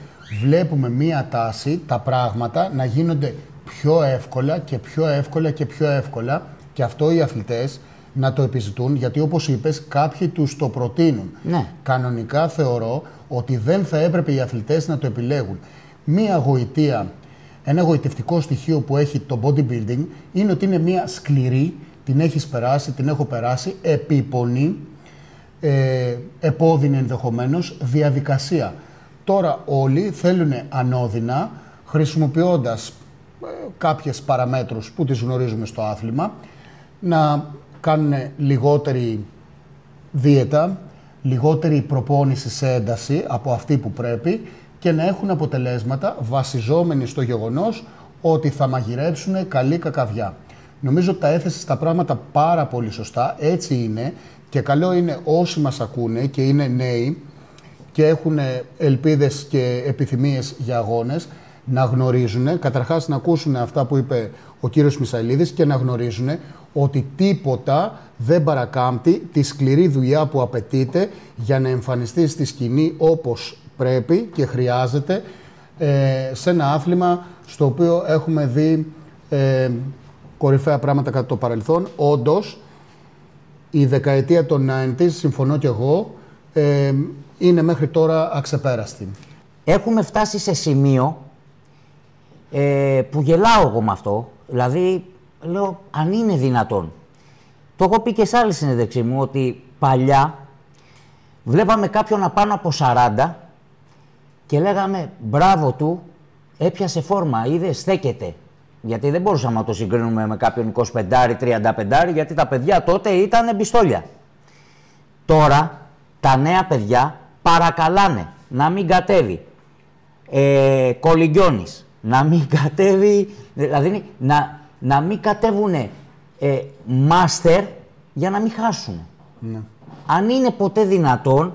Βλέπουμε μία τάση τα πράγματα να γίνονται πιο εύκολα και πιο εύκολα και πιο εύκολα. Και αυτό οι αθλητές να το επιζητούν, γιατί όπως είπες κάποιοι τους το προτείνουν. Ναι. Κανονικά θεωρώ ότι δεν θα έπρεπε οι αθλητές να το επιλέγουν. Μία γοητεία, ένα γοητευτικό στοιχείο που έχει το bodybuilding είναι ότι είναι μία σκληρή, την έχεις περάσει, την έχω περάσει, επίπονη, ε, επώδυνη ενδεχομένως διαδικασία. Τώρα όλοι θέλουν ανώδυνα, χρησιμοποιώντας ε, κάποιες παραμέτρους που τις γνωρίζουμε στο άθλημα, να κάνουν λιγότερη δίαιτα, λιγότερη προπόνηση σε ένταση από αυτή που πρέπει και να έχουν αποτελέσματα βασιζόμενοι στο γεγονός ότι θα μαγειρέψουν καλή κακαβιά. Νομίζω ότι τα έθεσε τα πράγματα πάρα πολύ σωστά, έτσι είναι και καλό είναι όσοι μας ακούνε και είναι νέοι και έχουν ελπίδες και επιθυμίες για αγώνες να γνωρίζουν, καταρχάς να ακούσουν αυτά που είπε ο κύριος Μισαηλίδης και να γνωρίζουν ότι τίποτα δεν παρακάμπτει τη σκληρή δουλειά που απαιτείται για να εμφανιστεί στη σκηνή όπως πρέπει και χρειάζεται ε, σε ένα άθλημα στο οποίο έχουμε δει ε, κορυφαία πράγματα κατά το παρελθόν. Όντως, η δεκαετία των 90 συμφωνώ και εγώ, ε, είναι μέχρι τώρα αξεπέραστη. Έχουμε φτάσει σε σημείο ε, που γελάω εγώ με αυτό. Δηλαδή, λέω, αν είναι δυνατόν. Το έχω πει και σε άλλη συνέντευξή μου ότι παλιά βλέπαμε κάποιον να πάνω από 40 και λέγαμε μπράβο του, έπιασε φόρμα, είδε, στέκεται. Γιατί δεν μπορούσαμε να το συγκρίνουμε με κάποιον 25-35, γιατί τα παιδιά τότε ήταν μπιστόλια. Τώρα τα νέα παιδιά παρακαλάνε να μην κατέβει ε, να μην κατέβει, δηλαδή να, να μην κατέβουν ε, μάστερ για να μην χάσουν. Ναι. Αν είναι ποτέ δυνατόν,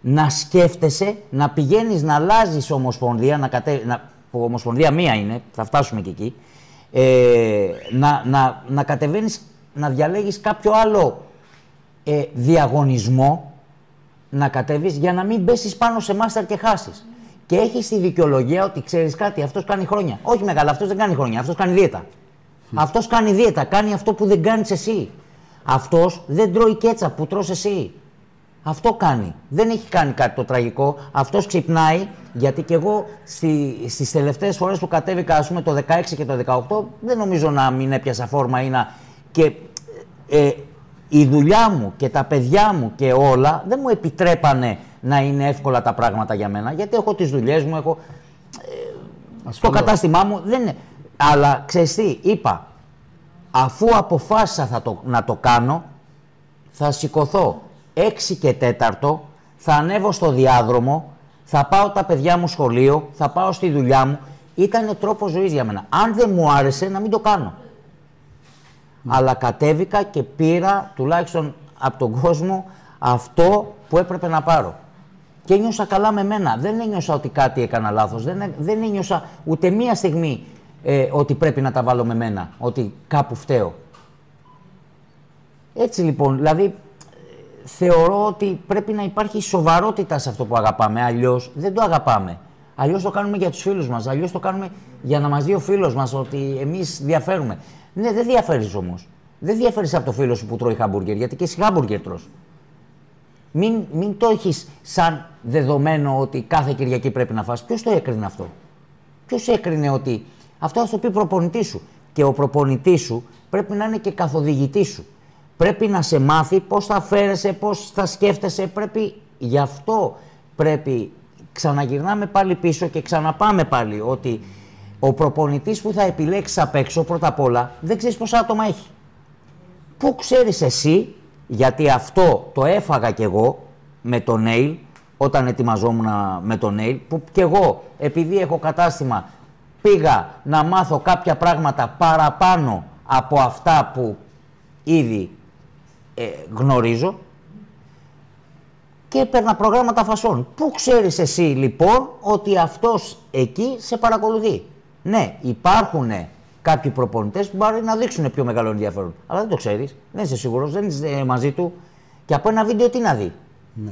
να σκέφτεσαι, να πηγαίνεις να αλλάζεις ομοσπονδία, να κατε... να... ομοσπονδία μία είναι, θα φτάσουμε και εκεί, ε, να, να, να κατεβαίνεις, να διαλέγεις κάποιο άλλο ε, διαγωνισμό, να κατέβεις για να μην πέσεις πάνω σε μάστερ και χάσεις. Και έχεις τη δικαιολογία ότι ξέρεις κάτι, αυτός κάνει χρόνια. Όχι μεγάλα, αυτός δεν κάνει χρόνια, αυτός κάνει δίαιτα. Mm. Αυτός κάνει δίαιτα, κάνει αυτό που δεν κάνεις εσύ. Αυτός δεν τρώει κέτσα που τρως εσύ. Αυτό κάνει. Δεν έχει κάνει κάτι το τραγικό. Αυτός ξυπνάει, γιατί και εγώ στι, στις τελευταίες φορές που κατέβηκα, ας πούμε, το 16 και το 18, δεν νομίζω να μην έπιασα φόρμα ή να... Και ε, η δουλειά μου και τα παιδιά μου και όλα δεν μου επιτρέπανε να είναι εύκολα τα πράγματα για μένα. Γιατί έχω τις δουλειές μου, έχω ε, το κατάστημά μου. Δεν είναι. Αλλά ξέρεις τι, είπα, αφού αποφάσισα θα το, να το κάνω, θα σηκωθώ 6 και 4, θα ανέβω στο διάδρομο, θα πάω τα παιδιά μου σχολείο, θα πάω στη δουλειά μου. Ήταν τρόπος ζωής για μένα. Αν δεν μου άρεσε, να μην το κάνω. Αλλά κατέβηκα και πήρα τουλάχιστον από τον κόσμο αυτό που έπρεπε να πάρω. Και ένιωσα καλά με μένα. Δεν ένιωσα ότι κάτι έκανα λάθος. Δεν, δεν ένιωσα ούτε μία στιγμή ε, ότι πρέπει να τα βάλω με μένα. Ότι κάπου φταίω. Έτσι λοιπόν, δηλαδή θεωρώ ότι πρέπει να υπάρχει σοβαρότητα σε αυτό που αγαπάμε. Αλλιώς δεν το αγαπάμε. Αλλιώς το κάνουμε για τους φίλους μας. Αλλιώς το κάνουμε για να μας δει ο φίλος μας ότι εμείς διαφέρουμε. Ναι, δεν διαφέρεις όμως. Δεν διαφέρεις από το φίλο σου που τρώει χάμπουργκερ, γιατί και εσύ χάμπουργκερ τρως. Μην, μην το έχεις σαν δεδομένο ότι κάθε Κυριακή πρέπει να φας. Ποιος το έκρινε αυτό; Ποιος έκρινε ότι αυτό θα το πει προπονητής σου; Και ο προπονητής σου πρέπει να είναι και καθοδηγητής σου. Πρέπει να σε μάθει πώς θα φέρεσαι, πώς θα σκέφτεσαι. Πρέπει, γι' αυτό πρέπει, ξαναγυρνάμε πάλι πίσω και ξαναπάμε πάλι ότι ο προπονητής που θα επιλέξεις απ' έξω πρώτα απ' όλα δεν ξέρεις πόσα άτομα έχει. Πού ξέρεις εσύ, γιατί αυτό το έφαγα κι εγώ με το nail, όταν ετοιμαζόμουν με το nail, που κι εγώ επειδή έχω κατάστημα πήγα να μάθω κάποια πράγματα παραπάνω από αυτά που ήδη ε, γνωρίζω και έπαιρνα προγράμματα φασών. Πού ξέρεις εσύ λοιπόν ότι αυτός εκεί σε παρακολουθεί; Ναι, υπάρχουν κάποιοι προπονητές που μπορεί να δείξουν πιο μεγάλο ενδιαφέρον. Αλλά δεν το ξέρεις, δεν είσαι σίγουρος, δεν είσαι μαζί του και από ένα βίντεο τι να δει. Ναι.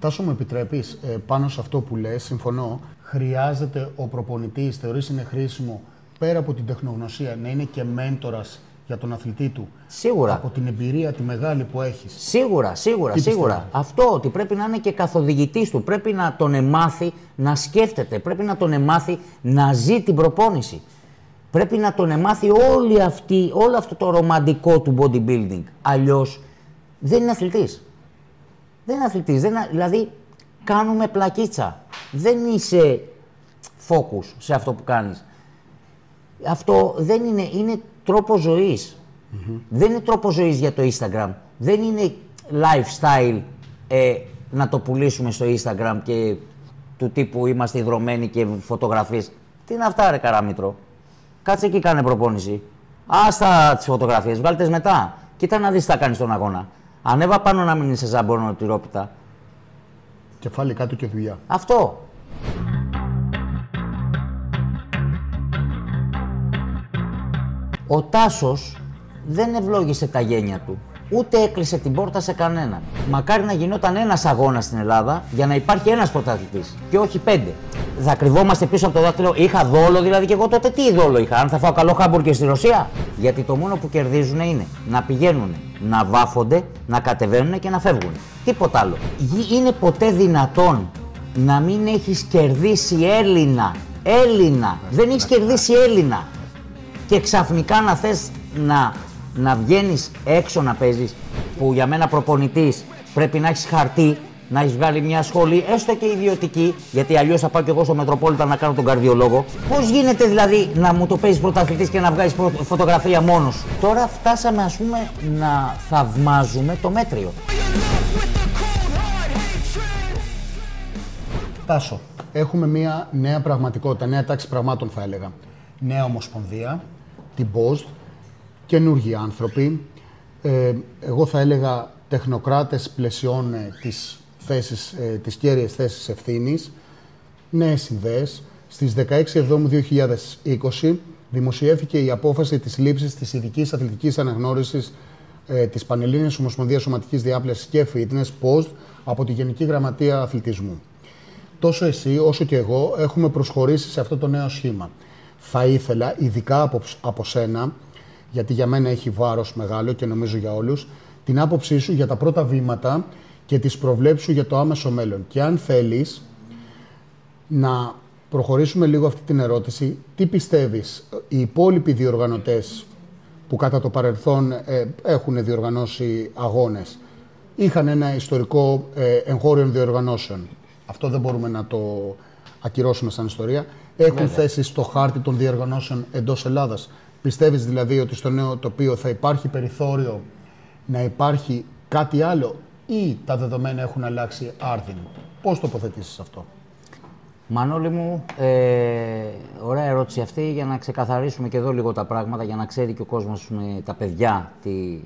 Τάσο μου επιτρέπεις, ε, πάνω σε αυτό που λες, συμφωνώ, χρειάζεται ο προπονητής, θεωρείς είναι χρήσιμο, πέρα από την τεχνογνωσία, να είναι και μέντορας για τον αθλητή του; Σίγουρα. Από την εμπειρία τη μεγάλη που έχεις; Σίγουρα, σίγουρα, σίγουρα. Αυτό ότι πρέπει να είναι και καθοδηγητής του. Πρέπει να τον εμάθει να σκέφτεται. Πρέπει να τον εμάθει να ζει την προπόνηση. Πρέπει να τον εμάθει όλη αυτή, όλο αυτό το ρομαντικό του bodybuilding. Αλλιώς δεν είναι αθλητής. Δεν είναι αθλητής. Δηλαδή κάνουμε πλακίτσα. Δεν είσαι focus σε αυτό που κάνεις. Αυτό δεν είναι, είναι τρόπο Δεν είναι τρόπο ζωής για το Instagram. Δεν είναι lifestyle ε, να το πουλήσουμε στο Instagram και του τύπου είμαστε ιδρωμένοι και φωτογραφίε. Τι είναι αυτά, ρε Καράμητρο. Κάτσε εκεί, κάνε προπόνηση. Άστα τις φωτογραφίες, βγάλτε μετά. Κοίτα να δεις τι θα κάνεις στον αγώνα. Ανέβα πάνω να μην είσαι ζαμπόνο τυρόπιτα. Κεφάλι κάτω και δουλειά. Αυτό. Ο Τάσος δεν ευλόγησε τα γένια του. Ούτε έκλεισε την πόρτα σε κανέναν. Μακάρι να γινόταν ένας αγώνας στην Ελλάδα για να υπάρχει ένας πρωταθλητής και όχι πέντε. Θα κρυβόμαστε πίσω από το δάχτυλο. Είχα δόλο δηλαδή και εγώ τότε τι δόλο είχα. Αν θα φάω καλό χάμπουργκερ στη Ρωσία; Γιατί το μόνο που κερδίζουν είναι να πηγαίνουν, να βάφονται, να κατεβαίνουν και να φεύγουν. Τίποτα άλλο. Είναι ποτέ δυνατόν να μην έχεις κερδίσει Έλληνα. Έλληνα. Δεν έχεις κερδίσει Έλληνα και ξαφνικά να θες να, να βγαίνεις έξω να παίζεις που για μένα προπονητής πρέπει να έχεις χαρτί, να έχεις βγάλει μια σχολή, έστω και ιδιωτική, γιατί αλλιώς θα πάω και εγώ στο Μετροπόλιτα να κάνω τον καρδιολόγο. Πώς γίνεται δηλαδή να μου το παίζεις πρωταθλητής και να βγάζει φωτογραφία μόνος; Τώρα φτάσαμε, ας πούμε, να θαυμάζουμε το μέτριο. Τάσο, έχουμε μια νέα πραγματικότητα, νέα τάξη πραγμάτων θα έλεγα. Νέα ομοσπονδία, την Post, καινούργιοι άνθρωποι. Ε, εγώ θα έλεγα τεχνοκράτες πλαισιών ε, τις, θέσεις, ε, τις κέρυες θέσεις ευθύνης, νέες ιδέες. Στις 16 Εβδόμου 2020 δημοσιεύθηκε η απόφαση της λήψης της ειδικής αθλητικής αναγνώρισης ε, της Πανελλήνιας Ομοσπονδίας Σωματικής Διάπλασης και Fitness, Post, από τη Γενική Γραμματεία Αθλητισμού. Τόσο εσύ όσο και εγώ έχουμε προσχωρήσει σε αυτό το νέο σχήμα θα ήθελα, ειδικά από, από σένα, γιατί για μένα έχει βάρος μεγάλο και νομίζω για όλους, την άποψή σου για τα πρώτα βήματα και τις προβλέψεις σου για το άμεσο μέλλον. Και αν θέλεις να προχωρήσουμε λίγο αυτή την ερώτηση, τι πιστεύεις, οι υπόλοιποι διοργανωτές που κατά το παρελθόν ε, έχουν διοργανώσει αγώνες. Είχαν ένα ιστορικό ε, εγχώριο διοργανώσεων. Αυτό δεν μπορούμε να το ακυρώσουμε σαν ιστορία. Έχουν θέσει στο χάρτη των διοργανώσεων εντός Ελλάδας. Πιστεύεις δηλαδή ότι στο νέο τοπίο θα υπάρχει περιθώριο να υπάρχει κάτι άλλο ή τα δεδομένα έχουν αλλάξει άρδιν; Πώς τοποθετήσεις αυτό; Μανώλη μου, ε, ωραία ερώτηση αυτή για να ξεκαθαρίσουμε και εδώ λίγο τα πράγματα, για να ξέρει και ο κόσμος με τα παιδιά τι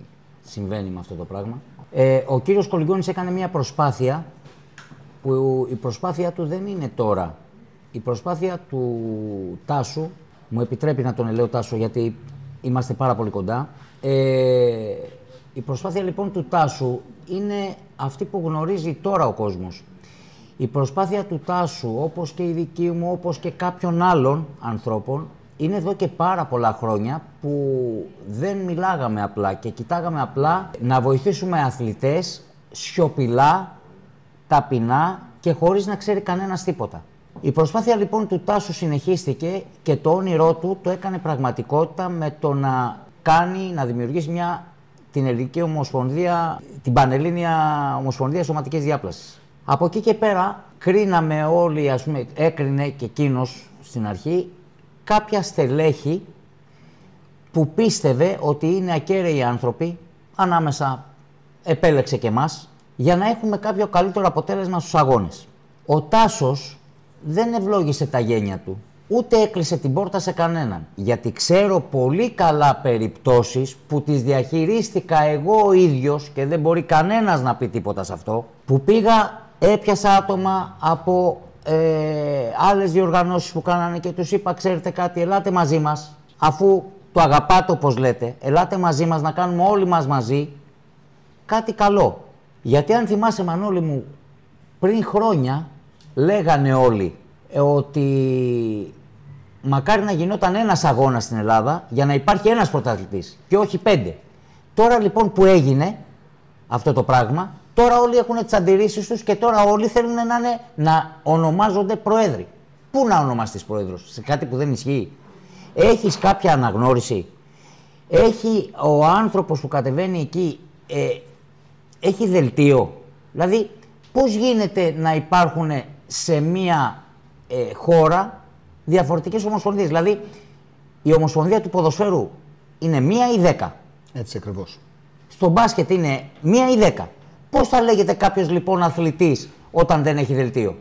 συμβαίνει με αυτό το πράγμα. Ε, ο κύριος Κολυγιώνης έκανε μια προσπάθεια που η προσπάθεια του δεν είναι τώρα. Η προσπάθεια του Τάσου, μου επιτρέπει να τον ελέω Τάσο γιατί είμαστε πάρα πολύ κοντά, ε, η προσπάθεια λοιπόν του Τάσου είναι αυτή που γνωρίζει τώρα ο κόσμος. Η προσπάθεια του Τάσου, όπως και η δική μου, όπως και κάποιων άλλων ανθρώπων, είναι εδώ και πάρα πολλά χρόνια που δεν μιλάγαμε απλά και κοιτάγαμε απλά να βοηθήσουμε αθλητές σιωπηλά, ταπεινά και χωρίς να ξέρει κανένας τίποτα. Η προσπάθεια λοιπόν του Τάσου συνεχίστηκε και το όνειρό του το έκανε πραγματικότητα με το να κάνει, να δημιουργήσει μια την Ελληνική Ομοσπονδία, την Πανελλήνια Ομοσπονδία Σωματικής Διάπλασης. Από εκεί και πέρα κρίναμε όλοι, ας πούμε, έκρινε και εκείνος στην αρχή, κάποια στελέχη που πίστευε ότι είναι ακέραιοι άνθρωποι, ανάμεσα επέλεξε και μας, για να έχουμε κάποιο καλύτερο αποτέλεσμα στους αγώνες. Ο Τάσος δεν ευλόγησε τα γένια του, ούτε έκλεισε την πόρτα σε κανέναν. Γιατί ξέρω πολύ καλά περιπτώσεις που τις διαχειρίστηκα εγώ ο ίδιος και δεν μπορεί κανένας να πει τίποτα σε αυτό, που πήγα, έπιασα άτομα από ε, άλλες διοργανώσεις που κάνανε και τους είπα, ξέρετε κάτι, ελάτε μαζί μας, αφού το αγαπάτε όπως λέτε, ελάτε μαζί μας να κάνουμε όλοι μας μαζί κάτι καλό. Γιατί αν θυμάσαι Μανώλη μου, πριν χρόνια λέγανε όλοι ε, ότι μακάρι να γινόταν ένας αγώνας στην Ελλάδα για να υπάρχει ένας πρωταθλητής και όχι πέντε. Τώρα λοιπόν που έγινε αυτό το πράγμα, τώρα όλοι έχουν τις αντιρρήσεις τους και τώρα όλοι θέλουν να, είναι, να ονομάζονται προέδροι. Πού να ονομαστείς πρόεδρος, σε κάτι που δεν ισχύει; Έχεις κάποια αναγνώριση; Έχει ο άνθρωπος που κατεβαίνει εκεί, ε, έχει δελτίο; Δηλαδή, πώς γίνεται να υπάρχουν σε μία ε, χώρα διαφορετικές ομοσπονδίες. Δηλαδή, η ομοσπονδία του ποδοσφαίρου είναι μία ή δέκα. Έτσι ακριβώς. Στο μπάσκετ είναι μία ή δέκα. Πώς θα λέγεται κάποιος λοιπόν αθλητής όταν δεν έχει δελτίο;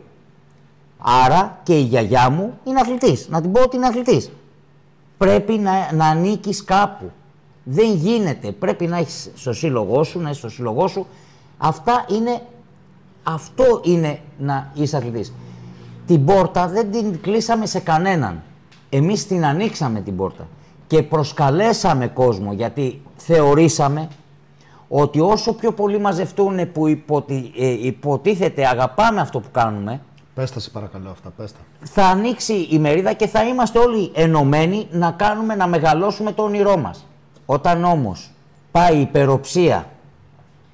Άρα και η γιαγιά μου είναι αθλητής. Να την πω ότι είναι αθλητής. Πρέπει να, να ανήκεις κάπου. Δεν γίνεται. Πρέπει να έχεις στο σύλλογό σου, να έχει στο σύλλογό σου. Αυτά είναι. Αυτό είναι να είσαι αθλητής την πόρτα δεν την κλείσαμε σε κανέναν. Εμείς την ανοίξαμε την πόρτα και προσκαλέσαμε κόσμο γιατί θεωρήσαμε ότι όσο πιο πολύ μαζευτούν που υποτι... ε, υποτίθεται αγαπάμε αυτό που κάνουμε Πέστα σε παρακαλώ αυτά, πέστα. Θα ανοίξει η μερίδα και θα είμαστε όλοι ενωμένοι να κάνουμε, να μεγαλώσουμε το όνειρό μας. Όταν όμως πάει η υπεροψία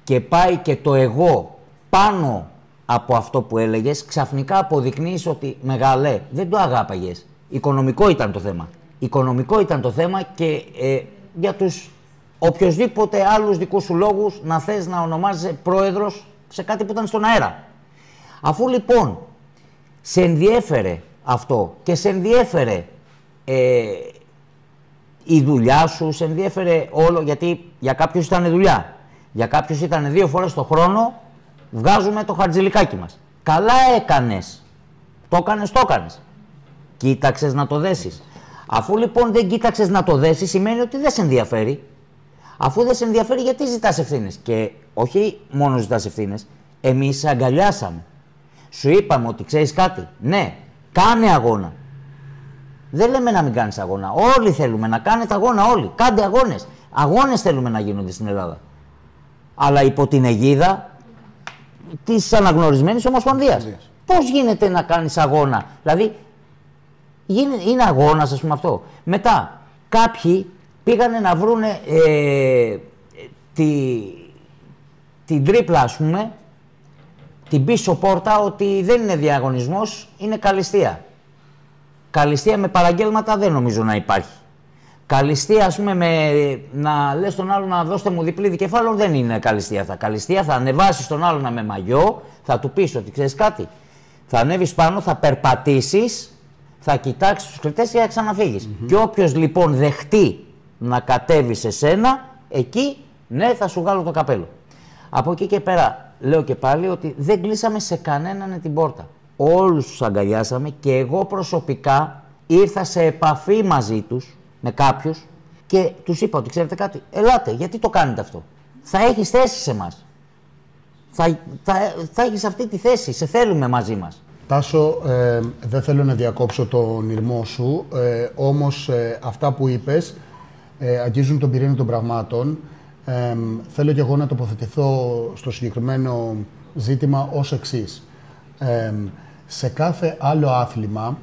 και πάει και το εγώ πάνω από αυτό που έλεγες, ξαφνικά αποδεικνύεις ότι μεγάλε, δεν το αγάπαγες. Οικονομικό ήταν το θέμα. Οικονομικό ήταν το θέμα και ε, για τους οποιοδήποτε άλλους δικούς σου λόγους να θες να ονομάζεσαι πρόεδρος σε κάτι που ήταν στον αέρα. Αφού λοιπόν σε ενδιέφερε αυτό και σε ενδιέφερε ε, η δουλειά σου, σε ενδιέφερε όλο, γιατί για κάποιους ήταν δουλειά. Για κάποιους ήταν δύο φορές το χρόνο βγάζουμε το χαρτζηλικάκι μας. Καλά έκανες. Το έκανες, το έκανες. Κοίταξες να το δέσεις. Αφού λοιπόν δεν κοίταξες να το δέσεις, σημαίνει ότι δεν σε ενδιαφέρει. Αφού δεν σε ενδιαφέρει, γιατί ζητάς ευθύνες; Και όχι μόνος ζητάς ευθύνες, εμείς σε αγκαλιάσαμε. Σου είπαμε ότι ξέρεις κάτι; Ναι, κάνε αγώνα. Δεν λέμε να μην κάνεις αγώνα. Όλοι θέλουμε να κάνετε αγώνα, όλοι. Κάντε αγώνες. Αγώνες θέλουμε να γίνονται στην Ελλάδα. Αλλά υπό την αιγίδα της αναγνωρισμένης Ομοσπονδίας. Πώς γίνεται να κάνεις αγώνα, Δηλαδή, είναι αγώνας, ας πούμε αυτό. Μετά, κάποιοι πήγανε να βρούνε ε, τη, την τρίπλα, ας πούμε, την πίσω πόρτα ότι δεν είναι διαγωνισμός, είναι καλυστία. Καλυστία με παραγγέλματα δεν νομίζω να υπάρχει. Καλυστία, ας πούμε, με, να λες τον άλλο να δώσετε μου διπλή δικεφάλαιο δεν είναι καλυστία αυτά. Καλυστία θα ανεβάσεις τον άλλο με μαγιό, θα του πεις ότι ξέρεις κάτι. Θα ανέβεις πάνω, θα περπατήσεις, θα κοιτάξεις τους κριτές και θα ξαναφύγεις. Και όποιος λοιπόν δεχτεί να κατέβει σε σένα, εκεί ναι, θα σου βγάλω το καπέλο. Από εκεί και πέρα λέω και πάλι ότι δεν κλείσαμε σε κανέναν την πόρτα. Όλους τους αγκαλιάσαμε και εγώ προσωπικά ήρθα σε επαφή μαζί τους, με κάποιους και τους είπα ότι ξέρετε κάτι, ελάτε, γιατί το κάνετε αυτό; Θα έχεις θέση σε μας. Θα, θα, θα έχεις αυτή τη θέση, σε θέλουμε μαζί μας. Τάσο, ε, δεν θέλω να διακόψω τον ήρμό σου, ε, όμως ε, αυτά που είπες ε, αγγίζουν τον πυρήνα των πραγμάτων. Ε, θέλω και εγώ να τοποθετηθώ στο συγκεκριμένο ζήτημα ως εξής. σε κάθε άλλο άθλημα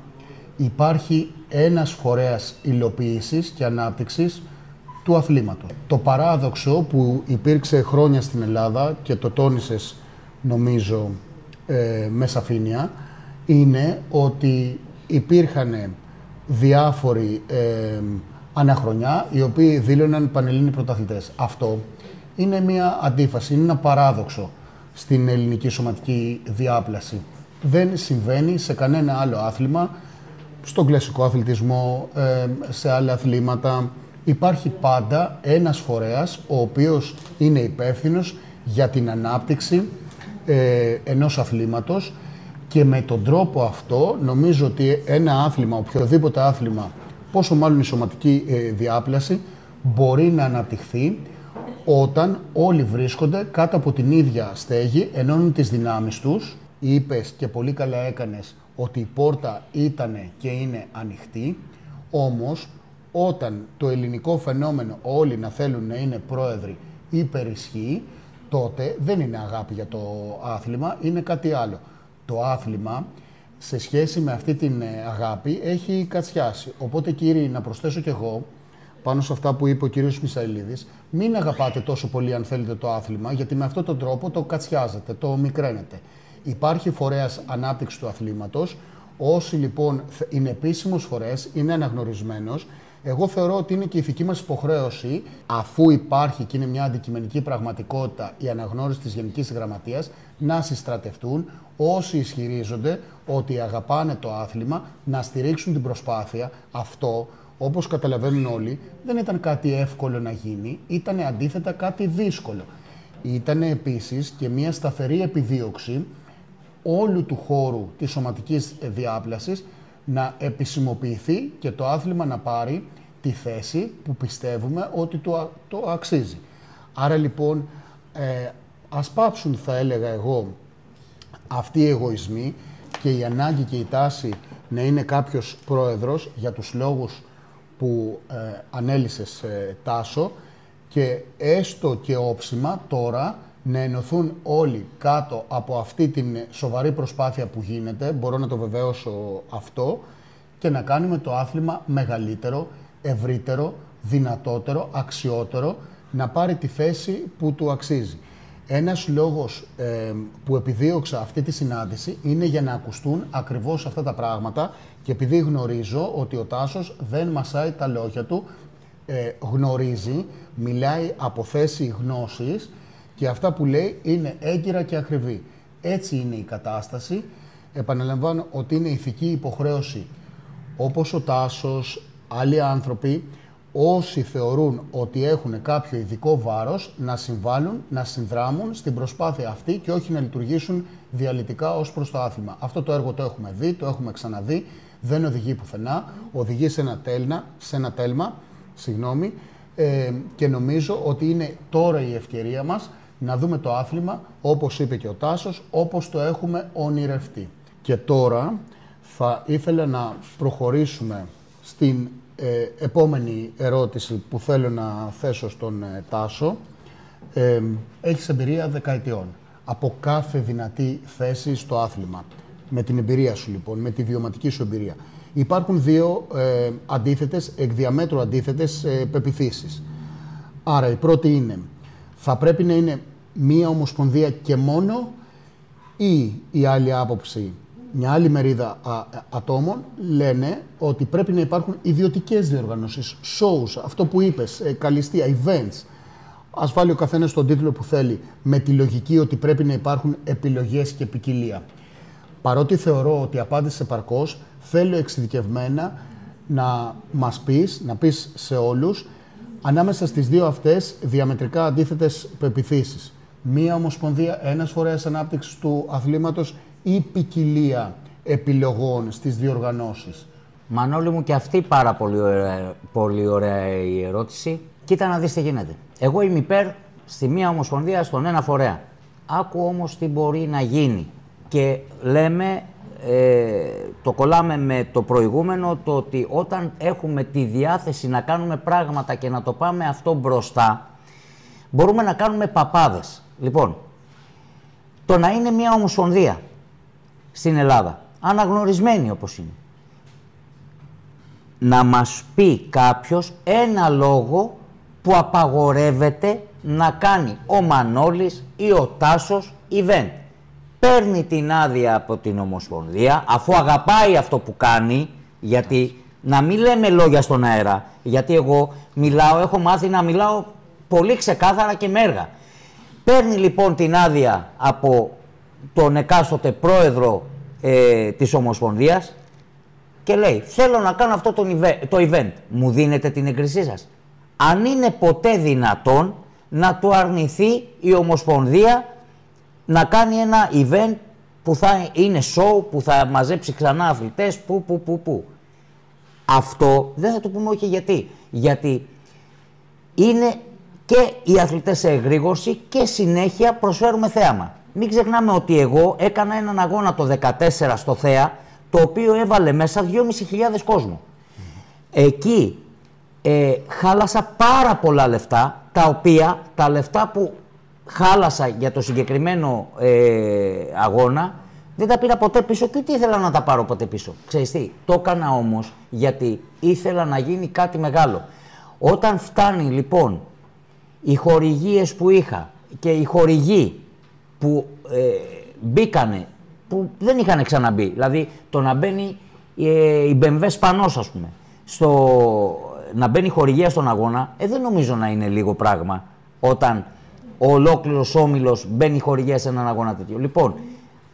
υπάρχει ένας φορέας υλοποίησης και ανάπτυξης του αθλήματος. Το παράδοξο που υπήρξε χρόνια στην Ελλάδα και το τόνισες νομίζω ε, με σαφήνεια είναι ότι υπήρχαν διάφοροι ε, αναχρονιά οι οποίοι δήλωναν πανελλήνιοι πρωταθλητές. Αυτό είναι μια αντίφαση, είναι ένα παράδοξο στην ελληνική σωματική διάπλαση. Δεν συμβαίνει σε κανένα άλλο άθλημα, στον κλασικό αθλητισμό, ε, σε άλλα αθλήματα. Υπάρχει πάντα ένας φορέας ο οποίος είναι υπεύθυνος για την ανάπτυξη ε, ενός αθλήματος και με τον τρόπο αυτό νομίζω ότι ένα άθλημα, οποιοδήποτε άθλημα, πόσο μάλλον η σωματική ε, διάπλαση, μπορεί να αναπτυχθεί όταν όλοι βρίσκονται κάτω από την ίδια στέγη, ενώνουν τις δυνάμεις τους. Είπες και πολύ καλά έκανες ότι η πόρτα ήταν και είναι ανοιχτή, όμως όταν το ελληνικό φαινόμενο όλοι να θέλουν να είναι πρόεδροι υπερισχύει, τότε δεν είναι αγάπη για το άθλημα, είναι κάτι άλλο το άθλημα σε σχέση με αυτή την ε, αγάπη έχει κατσιάσει. Οπότε κύριοι, να προσθέσω κι εγώ πάνω σε αυτά που είπε ο κύριος Μισαηλίδης, μην αγαπάτε τόσο πολύ αν θέλετε το άθλημα, γιατί με αυτόν τον τρόπο το κατσιάζετε, το μικραίνετε. Υπάρχει φορέας ανάπτυξης του αθλήματος, όσοι λοιπόν είναι επίσημος φορές, είναι αναγνωρισμένος, εγώ θεωρώ ότι είναι και η ηθική μας υποχρέωση, αφού υπάρχει και είναι μια αντικειμενική πραγματικότητα η αναγνώριση της Γενικής Γραμματείας, να συστρατευτούν όσοι ισχυρίζονται ότι αγαπάνε το άθλημα, να στηρίξουν την προσπάθεια. Αυτό, όπως καταλαβαίνουν όλοι, δεν ήταν κάτι εύκολο να γίνει, ήταν αντίθετα κάτι δύσκολο. Ήταν επίσης και μια σταθερή επιδίωξη όλου του χώρου της σωματικής διάπλασης να επισημοποιηθεί και το άθλημα να πάρει τη θέση που πιστεύουμε ότι το, το αξίζει. Άρα λοιπόν, ε, ας πάψουν θα έλεγα εγώ αυτοί οι εγωισμοί και η ανάγκη και η τάση να είναι κάποιος πρόεδρος για τους λόγους που ε, ανέλησες ε, Τάσο και έστω και όψιμα τώρα να ενωθούν όλοι κάτω από αυτή την σοβαρή προσπάθεια που γίνεται, μπορώ να το βεβαίωσω αυτό, και να κάνουμε το άθλημα μεγαλύτερο, ευρύτερο, δυνατότερο, αξιότερο, να πάρει τη θέση που του αξίζει. Ένας λόγος ε, που επιδίωξα αυτή τη συνάντηση είναι για να ακουστούν ακριβώς αυτά τα πράγματα και επειδή γνωρίζω ότι ο Τάσος δεν μασάει τα λόγια του, ε, γνωρίζει, μιλάει από θέση γνώσης και αυτά που λέει είναι έγκυρα και ακριβή. Έτσι είναι η κατάσταση. Επαναλαμβάνω ότι είναι ηθική υποχρέωση όπως ο Τάσος, άλλοι άνθρωποι, όσοι θεωρούν ότι έχουν κάποιο ειδικό βάρος, να συμβάλλουν, να συνδράμουν στην προσπάθεια αυτή και όχι να λειτουργήσουν διαλυτικά ως προς το άθλημα. Αυτό το έργο το έχουμε δει, το έχουμε ξαναδεί, δεν οδηγεί πουθενά, οδηγεί σε ένα, τέλνα, σε ένα τέλμα, συγγνώμη, ε, και νομίζω ότι είναι τώρα η ευκαιρία μας να δούμε το άθλημα, όπως είπε και ο Τάσος, όπως το έχουμε ονειρευτεί. Και τώρα θα ήθελα να προχωρήσουμε στην ε, επόμενη ερώτηση που θέλω να θέσω στον ε, Τάσο. Ε, έχεις εμπειρία δεκαετιών από κάθε δυνατή θέση στο άθλημα. Με την εμπειρία σου λοιπόν, με τη βιωματική σου εμπειρία. Υπάρχουν δύο ε, αντίθετες, εκ διαμέτρου αντίθετες ε, πεπιθήσεις. Άρα η πρώτη είναι, θα πρέπει να είναι μία ομοσπονδία και μόνο ή η άλλη άποψη Μια άλλη μερίδα ατόμων λένε ότι πρέπει να υπάρχουν ιδιωτικές διοργανώσεις, shows, αυτό που είπες, ε, καλυστία, events. Α βάλει ο καθένας τον τίτλο που θέλει, με τη λογική ότι πρέπει να υπάρχουν επιλογές και ποικιλία. Παρότι θεωρώ ότι απάντησε επαρκώ, θέλω εξειδικευμένα να μας πεις, να πεις σε όλους, ανάμεσα στις δύο αυτές διαμετρικά αντίθετες πεπιθήσεις. Μία ομοσπονδία, ένας φορέας ανάπτυξης του αθλήματος ή ποικιλία επιλογών στις διοργανώσεις. Μανώλη μου και αυτή πάρα πολύ ωραία, πολύ ωραία η ερώτηση. Κοίτα να δεις τι γίνεται. Εγώ είμαι υπέρ στη μία ομοσπονδία στον ένα φορέα. Άκου όμως τι μπορεί να γίνει. Και λέμε ε, το κολλάμε με το προηγούμενο, το ότι όταν έχουμε τη διάθεση να κάνουμε πράγματα και να το πάμε αυτό μπροστά, μπορούμε να κάνουμε παπάδες. Λοιπόν, το να είναι μια ομοσπονδία στην Ελλάδα, αναγνωρισμένη όπως είναι, να μας πει κάποιος ένα λόγο που απαγορεύεται να κάνει ο Μανώλης ή ο Τάσος event παίρνει την άδεια από την Ομοσπονδία, αφού αγαπάει αυτό που κάνει, γιατί να μην λέμε λόγια στον αέρα, γιατί εγώ μιλάω, έχω μάθει να μιλάω πολύ ξεκάθαρα και μέργα. Παίρνει λοιπόν την άδεια από τον εκάστοτε πρόεδρο ε, της Ομοσπονδίας και λέει θέλω να κάνω αυτό το event. Μου δίνετε την εγκρισή σας. Αν είναι ποτέ δυνατόν να το αρνηθεί η Ομοσπονδία να κάνει ένα event που θα είναι show, που θα μαζέψει ξανά αθλητές, που, που, που, που. Αυτό δεν θα το πούμε όχι γιατί. Γιατί είναι και οι αθλητές σε εγρήγορση και συνέχεια προσφέρουμε θέαμα. Μην ξεχνάμε ότι εγώ έκανα έναν αγώνα το 14 στο ΘΕΑ, το οποίο έβαλε μέσα 2.500 κόσμο. Εκεί ε, χάλασα πάρα πολλά λεφτά, τα οποία τα λεφτά που χάλασα για το συγκεκριμένο ε, αγώνα, δεν τα πήρα ποτέ πίσω και ούτε ήθελα να τα πάρω ποτέ πίσω. Ξέρεις τι, το έκανα όμως γιατί ήθελα να γίνει κάτι μεγάλο. Όταν φτάνει λοιπόν οι χορηγίες που είχα και οι χορηγοί που ε, μπήκανε, που δεν είχαν ξαναμπεί, δηλαδή το να μπαίνει ε, η BMW Σπανός ας πούμε, στο, να μπαίνει χορηγία στον αγώνα, ε, δεν νομίζω να είναι λίγο πράγμα όταν ο ολόκληρος όμιλος μπαίνει χορηγία σε έναν αγώνα τέτοιο. Λοιπόν,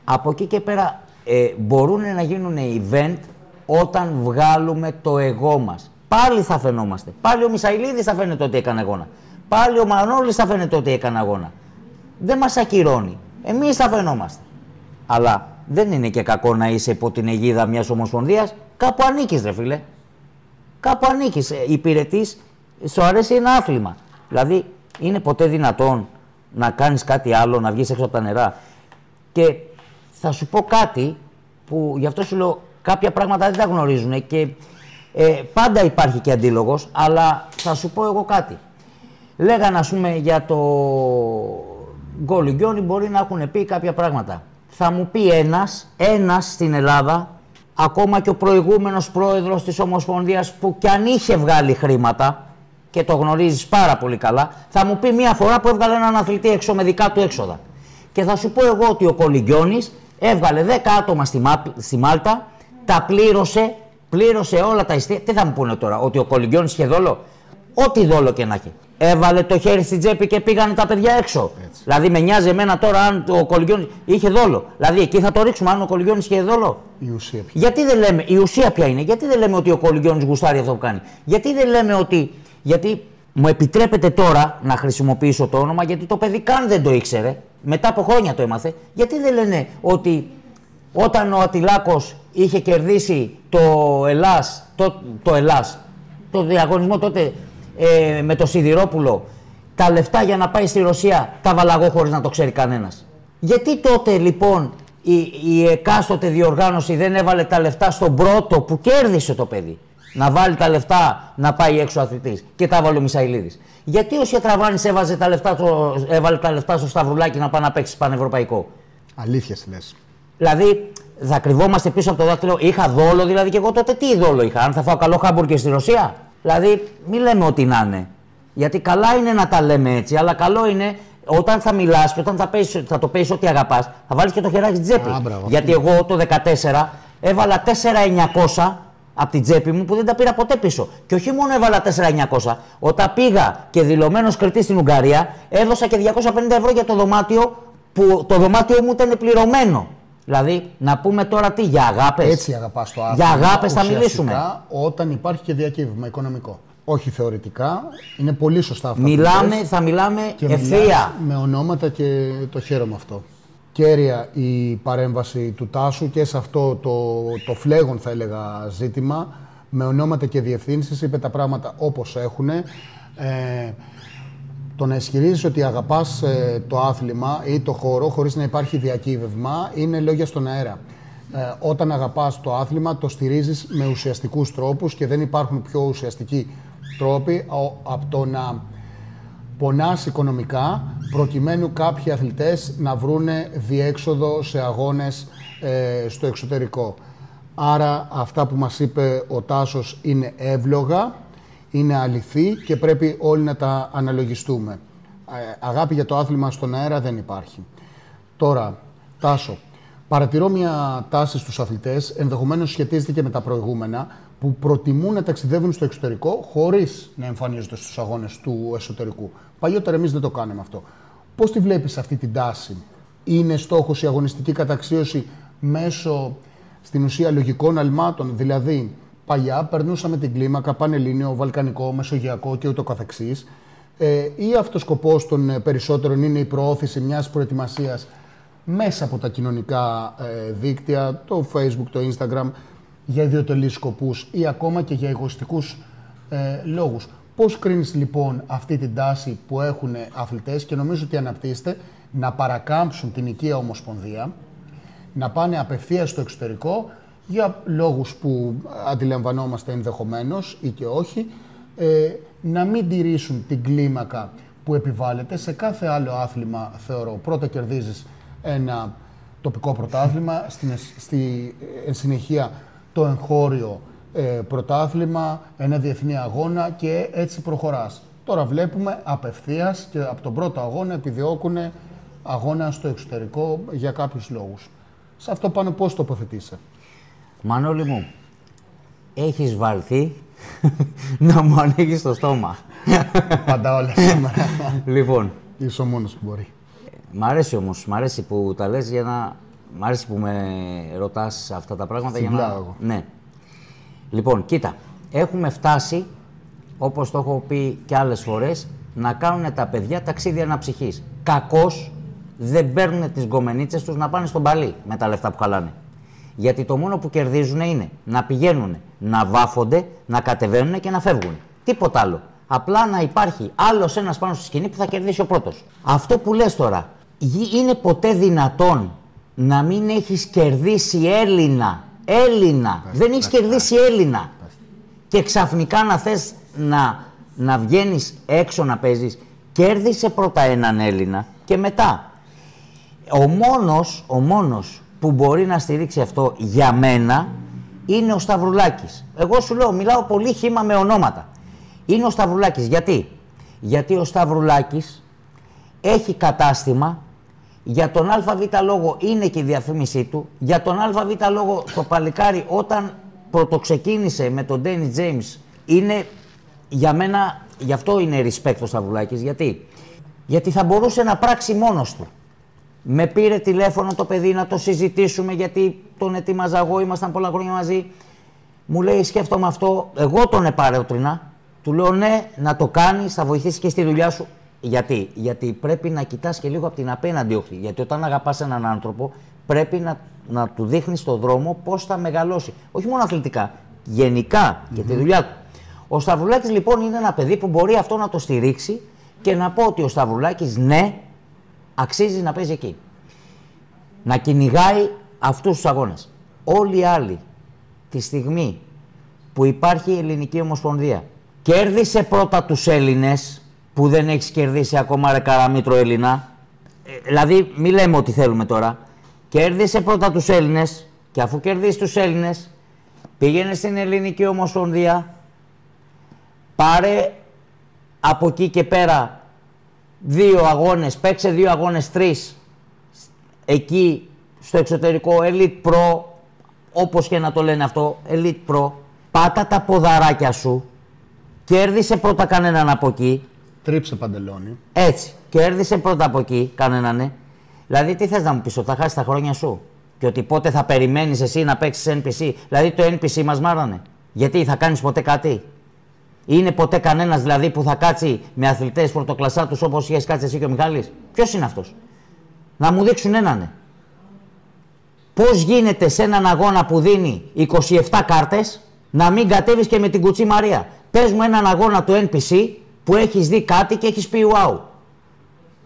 από εκεί και πέρα ε, μπορούν να γίνουν event όταν βγάλουμε το εγώ μας. Πάλι θα φαινόμαστε. Πάλι ο Μισαηλίδης θα φαίνεται ότι έκανε αγώνα. Πάλι ο Μανώλης θα φαίνεται ότι έκανε αγώνα. Δεν μας ακυρώνει. Εμείς θα φαινόμαστε. Αλλά δεν είναι και κακό να είσαι υπό την αιγίδα μιας ομοσπονδίας. Κάπου ανήκεις, ρε φίλε. Κάπου ανήκεις. Ε, Υπηρετή, σου αρέσει ένα άθλημα. Δηλαδή, είναι ποτέ δυνατόν να κάνεις κάτι άλλο, να βγεις έξω από τα νερά. Και θα σου πω κάτι που γι' αυτό σου λέω κάποια πράγματα δεν τα γνωρίζουν και ε, πάντα υπάρχει και αντίλογος, αλλά θα σου πω εγώ κάτι. Λέγανε ας πούμε για το γκολιγκιόνι μπορεί να έχουν πει κάποια πράγματα. Θα μου πει ένας, ένας στην Ελλάδα, ακόμα και ο προηγούμενος πρόεδρος της Ομοσπονδίας που κι αν είχε βγάλει χρήματα, και το γνωρίζεις πάρα πολύ καλά, θα μου πει μία φορά που έβγαλε έναν αθλητή έξω με δικά του έξοδα. Και θα σου πω εγώ ότι ο Κολυγκιόνη έβγαλε 10 άτομα στη, στη Μάλτα, τα πλήρωσε, πλήρωσε όλα τα ειστήρια. Τι θα μου πούνε τώρα, ότι ο Κολυγκιόνη είχε δόλο; Ό,τι δόλο και να έχει. Έβαλε το χέρι στην τσέπη και πήγανε τα παιδιά έξω. Έτσι. Δηλαδή με νοιάζει εμένα τώρα αν ο Κολυγκιόνη είχε δόλο. Δηλαδή εκεί θα το ρίξουμε αν ο Κολυγκιόνη είχε δόλο. Η ουσία Γιατί δεν λέμε, η ουσία ποια είναι, γιατί δεν λέμε ότι ο Κολυγκιόνη γουστάρει αυτό που κάνει; Γιατί δεν λέμε ότι γιατί μου επιτρέπετε τώρα να χρησιμοποιήσω το όνομα γιατί το παιδί καν δεν το ήξερε. Μετά από χρόνια το έμαθε. Γιατί δεν λένε ότι όταν ο Ατυλάκος είχε κερδίσει το Ελλάς, το, το Ελλάς, το διαγωνισμό τότε ε, με το Σιδηρόπουλο, τα λεφτά για να πάει στη Ρωσία τα βαλαγώ χωρίς να το ξέρει κανένας. Γιατί τότε λοιπόν η, η εκάστοτε διοργάνωση δεν έβαλε τα λεφτά στον πρώτο που κέρδισε το παιδί; Να βάλει τα λεφτά να πάει έξω αθλητής. Και τα έβαλε ο Μισαηλίδης. Γιατί ο Σιατραβάνη έβαζε τα λεφτά, το, έβαλε τα λεφτά στο Σταυρουλάκι να πάει να παίξει πανευρωπαϊκό; Αλήθεια λες. Δηλαδή, θα κρυβόμαστε πίσω από το δάχτυλο. Είχα δόλο δηλαδή και εγώ τότε τι δόλο είχα. Αν θα φάω καλό χάμπουργκερ στη Ρωσία; Δηλαδή, μην λέμε ό,τι να είναι. Γιατί καλά είναι να τα λέμε έτσι, αλλά καλό είναι όταν θα μιλάς και όταν θα, πεις, θα το πεις ότι αγαπάς, θα βάλεις και το χεράκι στην τσέπη. Α, μπράβο, Γιατί εγώ το 14 έβαλα 4.900 από την τσέπη μου που δεν τα πήρα ποτέ πίσω. Και όχι μόνο έβαλα 4.900. Όταν πήγα και δηλωμένος κριτής στην Ουγγαρία, έδωσα και 250 ευρώ για το δωμάτιο που το δωμάτιο μου ήταν πληρωμένο. Δηλαδή, να πούμε τώρα τι, για αγάπες; Έτσι αγαπάς το άθλημα. Για αγάπες θα ουσιαστικά, μιλήσουμε. Όταν υπάρχει και διακύβευμα οικονομικό. Όχι θεωρητικά. Είναι πολύ σωστά αυτά. που Μιλάμε, λες. θα μιλάμε και ευθεία. μιλάς με ονόματα και το χαίρομαι αυτό. Κέρια η παρέμβαση του Τάσου και σε αυτό το, το φλέγον θα έλεγα ζήτημα με ονόματα και διευθύνσεις είπε τα πράγματα όπως έχουν. Ε, το να ισχυρίζεις ότι αγαπάς ε, το άθλημα ή το χώρο χωρίς να υπάρχει διακύβευμα είναι λόγια στον αέρα. Ε, όταν αγαπάς το άθλημα το στηρίζεις με ουσιαστικούς τρόπους και δεν υπάρχουν πιο ουσιαστικοί τρόποι ο- από το να πονάς οικονομικά προκειμένου κάποιοι αθλητές να βρούνε διέξοδο σε αγώνες ε, στο εξωτερικό. Άρα αυτά που μας είπε ο Τάσος είναι εύλογα, είναι αληθή και πρέπει όλοι να τα αναλογιστούμε. Ε, αγάπη για το άθλημα στον αέρα δεν υπάρχει. Τώρα, Τάσο, παρατηρώ μια τάση στους αθλητές, ενδεχομένως σχετίζεται και με τα προηγούμενα, που προτιμούν να ταξιδεύουν στο εξωτερικό χωρίς να εμφανίζονται στους αγώνες του εσωτερικού. Παλιότερα εμείς δεν το κάναμε αυτό. Πώς τη βλέπεις αυτή την τάση; Είναι στόχος η αγωνιστική καταξίωση μέσω στην ουσία λογικών αλμάτων, δηλαδή παλιά περνούσαμε την κλίμακα πανελλήνιο, βαλκανικό, μεσογειακό και ούτω καθεξής, ε, ή αυτός σκοπός των ε, περισσότερων είναι η προώθηση μιας προετοιμασίας μέσα από τα κοινωνικά ε, δίκτυα, το facebook, το instagram, για ιδιωτελείς σκοπούς ή ακόμα και για εγωιστικούς ε, λόγους. Πώς κρίνεις λοιπόν αυτή την τάση που έχουν αθλητές και νομίζω ότι αναπτύσσεται να παρακάμψουν την οικία ομοσπονδία, να πάνε απευθείας στο εξωτερικό για λόγους που αντιλαμβανόμαστε ενδεχομένως ή και όχι, ε, να μην τηρήσουν την κλίμακα που επιβάλλεται σε κάθε άλλο άθλημα, θεωρώ. Πρώτα κερδίζεις ένα τοπικό πρωτάθλημα, στην, εσ- στη εν συνεχεία το εγχώριο ε, πρωτάθλημα, ένα διεθνή αγώνα και έτσι προχωράς. Τώρα βλέπουμε απευθείας και από τον πρώτο αγώνα επιδιώκουν αγώνα στο εξωτερικό για κάποιους λόγους. Σε αυτό πάνω πώς τοποθετείσαι; Μανώλη μου, έχεις βαλθεί να μου ανοίγεις το στόμα. Πάντα όλα σήμερα. λοιπόν, Είσαι ο μόνος που μπορεί. μ' αρέσει όμως, μ' αρέσει που τα λες για να... Μ' αρέσει που με ρωτάς αυτά τα πράγματα για να... Τσιμπλάω εγώ. Ναι. Λοιπόν, κοίτα, έχουμε φτάσει, όπως το έχω πει και άλλες φορές, να κάνουν τα παιδιά ταξίδια αναψυχής. Κακώς δεν παίρνουν τις γκομενίτσες τους να πάνε στον παλί με τα λεφτά που χαλάνε. Γιατί το μόνο που κερδίζουν είναι να πηγαίνουν, να βάφονται, να κατεβαίνουν και να φεύγουν. Τίποτα άλλο. Απλά να υπάρχει άλλος ένας πάνω στη σκηνή που θα κερδίσει ο πρώτος. Αυτό που λες τώρα, γι- είναι ποτέ δυνατόν να μην έχεις κερδίσει Έλληνα. Έλληνα. Δεν έχεις κερδίσει Έλληνα. Και ξαφνικά να θες να, να βγαίνεις έξω να παίζεις, κέρδισε πρώτα έναν Έλληνα και μετά ο μόνος, ο μόνος που μπορεί να στηρίξει αυτό για μένα είναι ο Σταυρουλάκης. Εγώ σου λέω, μιλάω πολύ χήμα με ονόματα. Είναι ο Σταυρουλάκης. Γιατί; Γιατί ο Σταυρουλάκης έχει κατάστημα για τον ΑΒ λόγο είναι και η διαφήμισή του. Για τον ΑΒ λόγο το παλικάρι όταν πρωτοξεκίνησε με τον Ντένι James είναι για μένα, γι' αυτό είναι respect ο Σταυρουλάκης. Γιατί; Γιατί θα μπορούσε να πράξει μόνος του. Με πήρε τηλέφωνο το παιδί να το συζητήσουμε γιατί τον ετοίμαζα εγώ, ήμασταν πολλά χρόνια μαζί. Μου λέει σκέφτομαι αυτό, εγώ τον επαρεώτρινα. Του λέω ναι, να το κάνεις, θα βοηθήσεις και στη δουλειά σου. Γιατί, Γιατί πρέπει να κοιτάς και λίγο από την απέναντι όχθη. Γιατί όταν αγαπάς έναν άνθρωπο, πρέπει να, να του δείχνεις τον δρόμο πώς θα μεγαλώσει. Όχι μόνο αθλητικά, γενικά και τη δουλειά του. Ο Σταυρουλάκης λοιπόν είναι ένα παιδί που μπορεί αυτό να το στηρίξει και να πω ότι ο Σταυρουλάκης ναι, αξίζει να παίζει εκεί. Να κυνηγάει αυτούς τους αγώνες. Όλοι οι άλλοι, τη στιγμή που υπάρχει η Ελληνική Ομοσπονδία, κέρδισε πρώτα τους Έλληνες, που δεν έχεις κερδίσει ακόμα ρε καραμίτρο Έλληνα. Ε, δηλαδή, μη λέμε ό,τι θέλουμε τώρα. Κέρδισε πρώτα τους Έλληνες και αφού κερδίσεις τους Έλληνες, πήγαινε στην Ελληνική Ομοσπονδία, πάρε από εκεί και πέρα δύο αγώνες, παίξε δύο αγώνες, τρεις. Εκεί στο εξωτερικό, Elite Pro, όπως και να το λένε αυτό, Elite Pro, πάτα τα ποδαράκια σου, κέρδισε πρώτα κανέναν από εκεί. Τρίψε παντελόνι. Έτσι, κέρδισε πρώτα από εκεί κανέναν. Ναι. Δηλαδή, τι θες να μου πεις, ότι θα χάσεις τα χρόνια σου; Και ότι πότε θα περιμένεις εσύ να παίξεις NPC. Δηλαδή, το NPC μας μάρανε. Γιατί θα κάνεις ποτέ κάτι; Είναι ποτέ κανένας δηλαδή που θα κάτσει με αθλητές πρωτοκλασσά τους όπως είχες κάτσει εσύ και ο Μιχάλης; Ποιος είναι αυτός; Να μου δείξουν έναν. Ναι. Πώς γίνεται σε έναν αγώνα που δίνει 27 κάρτες να μην κατέβεις και με την κουτσή Μαρία; Πες μου έναν αγώνα του NPC που έχεις δει κάτι και έχεις πει wow.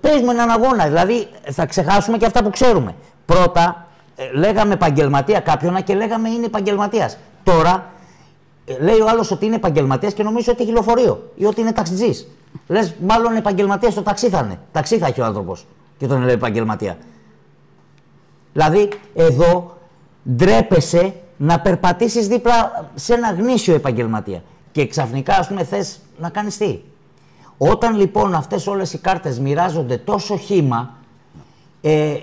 Πες μου έναν αγώνα. Δηλαδή θα ξεχάσουμε και αυτά που ξέρουμε. Πρώτα ε, λέγαμε επαγγελματία κάποιον και λέγαμε είναι επαγγελματίας. Τώρα ε, λέει ο άλλος ότι είναι επαγγελματίας και νομίζω ότι έχει λεωφορείο ή ότι είναι ταξιτζής. Λες, μάλλον επαγγελματίας στο ταξί θα είναι. Ταξί θα έχει ο άνθρωπος και τον λέει επαγγελματία. Δηλαδή, εδώ ντρέπεσαι να περπατήσεις δίπλα σε ένα γνήσιο επαγγελματία. Και ξαφνικά, ας πούμε, θες να κάνεις τι; Όταν λοιπόν αυτές όλες οι κάρτες μοιράζονται τόσο χήμα, ε,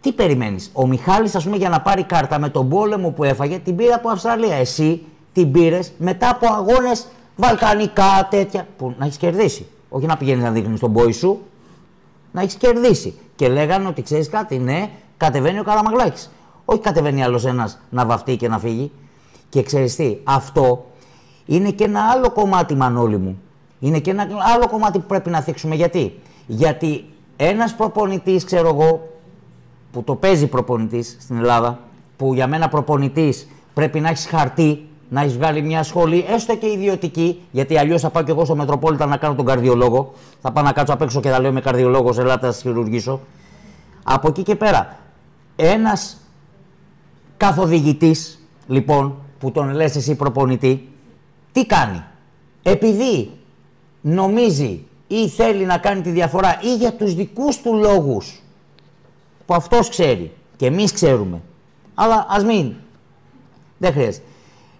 τι περιμένεις; Ο Μιχάλης, ας πούμε, για να πάρει κάρτα με τον πόλεμο που έφαγε, την πήρε από Αυστραλία. Εσύ την πήρες μετά από αγώνες βαλκανικά τέτοια που να έχεις κερδίσει. Όχι να πηγαίνεις να δείχνεις τον πόη σου, να έχεις κερδίσει. Και λέγανε ότι ξέρεις κάτι, ναι, κατεβαίνει ο Καραμαγλάκης. Όχι κατεβαίνει άλλος ένας να βαφτεί και να φύγει. Και ξέρεις τι, αυτό είναι και ένα άλλο κομμάτι, Μανώλη μου. Είναι και ένα άλλο κομμάτι που πρέπει να θίξουμε. Γιατί, Γιατί ένας προπονητής, ξέρω εγώ, που το παίζει προπονητής στην Ελλάδα, που για μένα προπονητής πρέπει να έχεις χαρτί να έχεις βγάλει μια σχολή, έστω και ιδιωτική, γιατί αλλιώς θα πάω και εγώ στο Μετροπόλιτα να κάνω τον καρδιολόγο. Θα πάω να κάτσω απ' έξω και θα λέω με καρδιολόγος, ελάτε να χειρουργήσω. Από εκεί και πέρα, ένας καθοδηγητής, λοιπόν, που τον λες εσύ προπονητή, τι κάνει; Επειδή νομίζει ή θέλει να κάνει τη διαφορά ή για τους δικούς του λόγους που αυτός ξέρει και εμείς ξέρουμε, αλλά ας μην, δεν χρειάζεται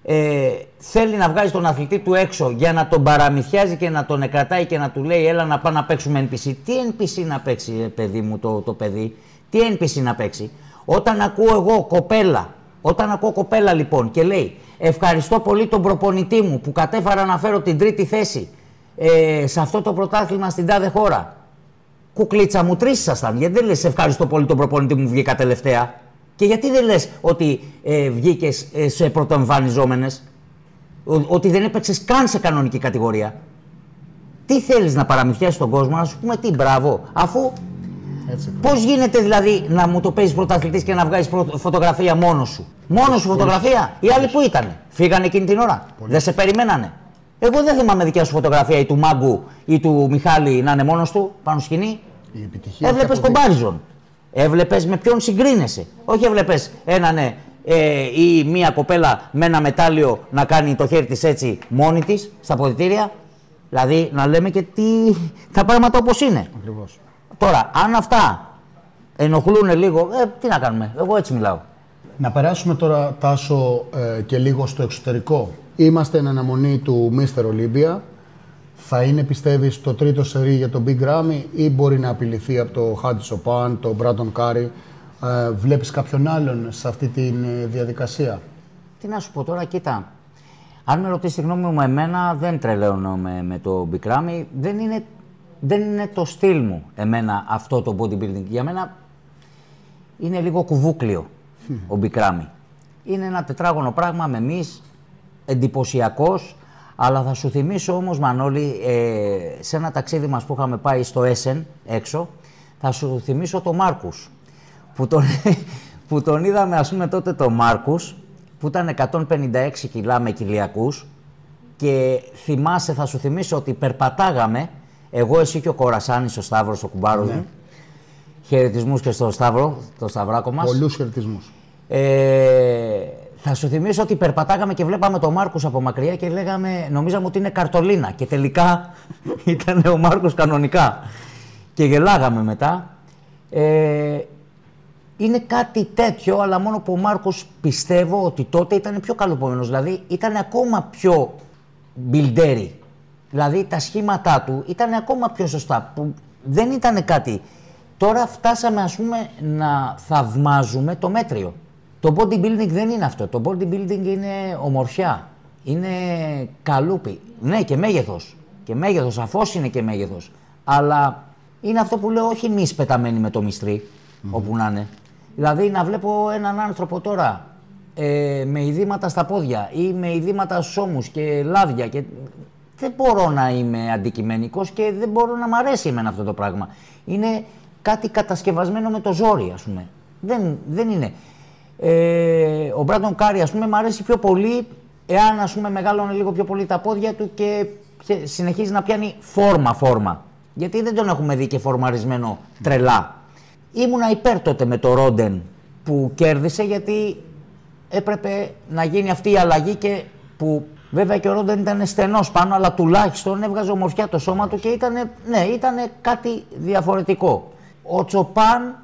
ε, θέλει να βγάζει τον αθλητή του έξω για να τον παραμυθιάζει και να τον εκρατάει και να του λέει έλα να πάμε να παίξουμε NPC. Τι NPC να παίξει παιδί μου το, το παιδί, τι NPC να παίξει; Όταν ακούω εγώ κοπέλα, όταν ακούω κοπέλα λοιπόν και λέει ευχαριστώ πολύ τον προπονητή μου που κατέφαρα να φέρω την τρίτη θέση ε, σε αυτό το πρωτάθλημα στην τάδε χώρα. Κουκλίτσα μου τρεις ήσασταν. Γιατί δεν λες ευχαριστώ πολύ τον προπονητή μου που βγήκα τελευταία. Και γιατί δεν λες ότι ε, βγήκες ε, σε πρωτοεμφανιζόμενες, ότι δεν έπαιξες καν σε κανονική κατηγορία; Τι θέλεις να παραμυθιάσεις τον κόσμο, να σου πούμε τι, μπράβο, αφού Πώς γίνεται δηλαδή να μου το παίζεις πρωταθλητής και να βγάζεις φωτογραφία μόνος σου; Μόνος σου φωτογραφία; Οι άλλοι που ήταν. Φύγανε εκείνη την ώρα; Δεν σε περιμένανε; Εγώ δεν θυμάμαι δικιά σου φωτογραφία ή του Μάγκου ή του Μιχάλη να είναι μόνος του πάνω σκηνή. Έβλεπες κομπάριζον. Έβλεπες με ποιον συγκρίνεσαι. Όχι έβλεπες έναν ε, ή μία κοπέλα με ένα μετάλλιο να κάνει το χέρι της έτσι μόνη της στα ποδητήρια. Δηλαδή να λέμε και τι, τα πράγματα όπως είναι. Ακριβώς. Τώρα, αν αυτά ενοχλούν λίγο, ε, τι να κάνουμε. Εγώ έτσι μιλάω. Να περάσουμε τώρα, Τάσο, ε, και λίγο στο εξωτερικό. Είμαστε εν αναμονή του Mr. Olympia θα είναι, πιστεύεις, το τρίτο σερί για τον Big Ramy ή μπορεί να απειληθεί από το Χάντι Τσοπάν, τον Μπράντον Κάρι. Ε, βλέπεις κάποιον άλλον σε αυτή τη ε, διαδικασία; Τι να σου πω τώρα, κοίτα. Αν με ρωτήσεις τη γνώμη μου, εμένα δεν τρελαίνω με, με το Big Ramy. Δεν είναι, δεν είναι το στυλ μου εμένα αυτό το bodybuilding. Για μένα είναι λίγο κουβούκλιο ο Big Ramy. Είναι ένα τετράγωνο πράγμα με μυς, εντυπωσιακός, αλλά θα σου θυμίσω όμως, Μανώλη, ε, σε ένα ταξίδι μας που είχαμε πάει στο Έσεν, έξω, θα σου θυμίσω το Μάρκους, που τον, που τον είδαμε, ας πούμε, τότε το Μάρκους, που ήταν 156 κιλά με κοιλιακούς και θυμάσαι, θα σου θυμίσω ότι περπατάγαμε, εγώ, εσύ και ο Κορασάνης, ο Σταύρος, ο κουμπάρος ναι. μου, χαιρετισμούς και στο Σταύρο, το Σταυράκο μας. Πολλούς χαιρετισμούς. Ε, θα σου θυμίσω ότι περπατάγαμε και βλέπαμε τον Μάρκο από μακριά και λέγαμε, νομίζαμε ότι είναι καρτολίνα. Και τελικά ήταν ο Μάρκο κανονικά. Και γελάγαμε μετά. Ε, είναι κάτι τέτοιο, αλλά μόνο που ο Μάρκος πιστεύω ότι τότε ήταν πιο καλοπόμενος. Δηλαδή ήταν ακόμα πιο μπιλντέρι. Δηλαδή τα σχήματά του ήταν ακόμα πιο σωστά. Που δεν ήταν κάτι. Τώρα φτάσαμε ας πούμε να θαυμάζουμε το μέτριο. Το bodybuilding δεν είναι αυτό. Το bodybuilding είναι ομορφιά. Είναι καλούπι. Ναι και μέγεθος. Και μέγεθος, αφώς είναι και μέγεθος. Αλλά είναι αυτό που λέω όχι εμείς πεταμένοι με το μυστρή, όπου να είναι. Δηλαδή να βλέπω έναν άνθρωπο τώρα ε, με ειδήματα στα πόδια ή με ειδήματα στους ώμους και λάδια και δεν μπορώ να είμαι αντικειμενικός και δεν μπορώ να μ' αρέσει εμένα αυτό το πράγμα. Είναι κάτι κατασκευασμένο με το ζόρι, ας πούμε. Δεν, δεν είναι. Ε, ο Μπράντον Κάρι, ας πούμε, μου αρέσει πιο πολύ εάν, ας πούμε, μεγάλωνε λίγο πιο πολύ τα πόδια του και συνεχίζει να πιάνει φόρμα-φόρμα. Γιατί δεν τον έχουμε δει και φορμαρισμένο τρελά. Ήμουνα υπέρ τότε με το Ρόντεν που κέρδισε γιατί έπρεπε να γίνει αυτή η αλλαγή και που βέβαια και ο Ρόντεν ήταν στενός πάνω αλλά τουλάχιστον έβγαζε ομορφιά το σώμα του και ήταν, ναι, ήταν κάτι διαφορετικό. Ο Τσοπάν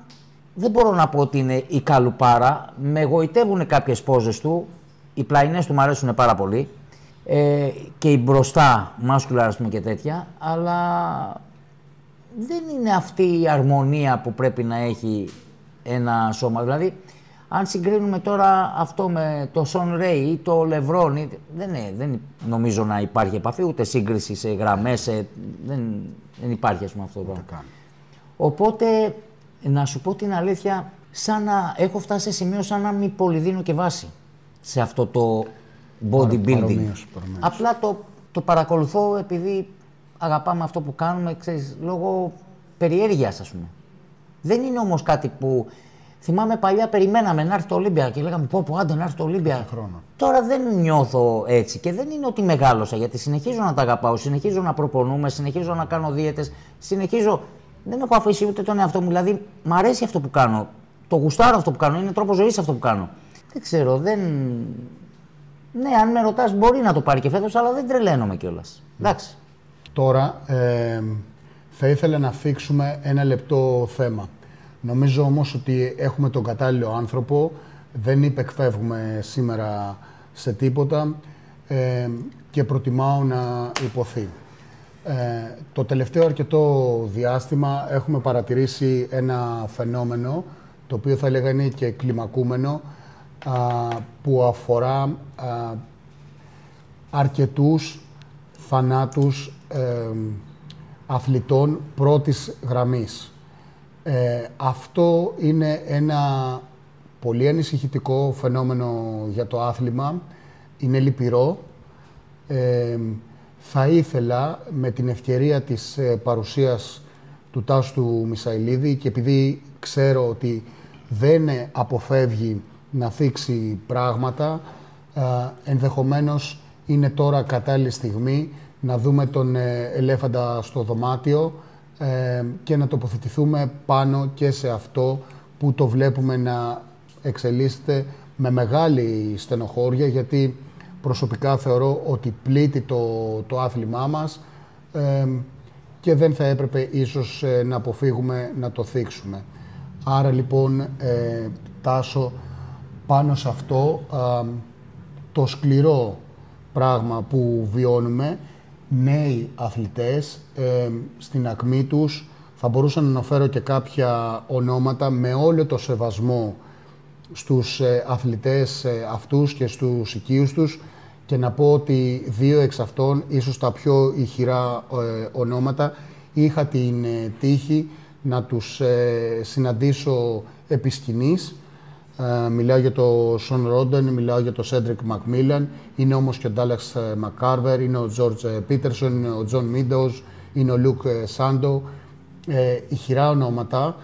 δεν μπορώ να πω ότι είναι η καλουπάρα. Με εγωιτεύουν κάποιες πόζες του. Οι πλαϊνές του μου αρέσουν πάρα πολύ. Ε, και η μπροστά, μάσκουλα ας πούμε και τέτοια. Αλλά δεν είναι αυτή η αρμονία που πρέπει να έχει ένα σώμα. Δηλαδή, αν συγκρίνουμε τώρα αυτό με το Σον Ρέι ή το Λευρόν, δεν, δεν νομίζω να υπάρχει επαφή, ούτε σύγκριση σε γραμμές, δεν, δεν υπάρχει ας πούμε αυτό το πράγμα. Οπότε, να σου πω την αλήθεια, σαν να έχω φτάσει σε σημείο σαν να μην πολυδίνω και βάση σε αυτό το bodybuilding. Απλά το, το παρακολουθώ επειδή αγαπάμε αυτό που κάνουμε, ξέρεις, λόγω περιέργειας ας πούμε. Δεν είναι όμως κάτι που Θυμάμαι παλιά περιμέναμε να έρθει το Ολύμπια και λέγαμε πω πω άντε να έρθει το Ολύμπια. Τώρα δεν νιώθω έτσι και δεν είναι ότι μεγάλωσα γιατί συνεχίζω να τα αγαπάω, συνεχίζω να προπονούμε, συνεχίζω να κάνω δίαιτες, συνεχίζω... Δεν έχω αφήσει ούτε τον εαυτό μου, δηλαδή μ' αρέσει αυτό που κάνω, το γουστάρω αυτό που κάνω, είναι τρόπο ζωής αυτό που κάνω. Δεν ξέρω, δεν... Ναι, αν με ρωτάς μπορεί να το πάρει και φέτος, αλλά δεν τρελαίνομαι κιόλας. Εντάξει. Τώρα ε, θα ήθελα να θίξουμε ένα λεπτό θέμα. Νομίζω όμως ότι έχουμε τον κατάλληλο άνθρωπο, δεν υπεκφεύγουμε σήμερα σε τίποτα ε, και προτιμάω να υποθεί. Ε, το τελευταίο αρκετό διάστημα έχουμε παρατηρήσει ένα φαινόμενο, το οποίο θα έλεγα είναι και κλιμακούμενο, που αφορά α, αρκετούς θανάτους ε, αθλητών πρώτης γραμμής. Ε, αυτό είναι ένα πολύ ανησυχητικό φαινόμενο για το άθλημα. Είναι λυπηρό. Ε, θα ήθελα με την ευκαιρία της ε, παρουσίας του Τάσου του Μισαηλίδη και επειδή ξέρω ότι δεν αποφεύγει να θίξει πράγματα, ε, ενδεχομένως είναι τώρα κατάλληλη στιγμή να δούμε τον ελέφαντα στο δωμάτιο ε, και να τοποθετηθούμε πάνω και σε αυτό που το βλέπουμε να εξελίσσεται με μεγάλη στενοχώρια γιατί προσωπικά θεωρώ ότι πλήττει το, το άθλημά μας ε, και δεν θα έπρεπε ίσως ε, να αποφύγουμε να το θίξουμε. Άρα λοιπόν ε, τάσω πάνω σε αυτό το σκληρό πράγμα που βιώνουμε νέοι αθλητές ε, στην ακμή τους. Θα μπορούσα να αναφέρω και κάποια ονόματα με όλο το σεβασμό στους ε, αθλητές ε, αυτούς και στους οικείους τους και να πω ότι δύο εξ αυτών, ίσως τα πιο ηχηρά ονόματα, είχα την τύχη να τους συναντήσω επί σκηνής ε, μιλάω για το Σον Ρόντεν, μιλάω για το Σέντρικ Μακμίλαν, είναι όμως και ο Ντάλας Μακάρβερ, είναι ο Τζόρτζ Πίτερσον, είναι ο Τζον Μίντος, είναι ο Λουκ ε, Σάντο. Ε, ηχηρά ονόματα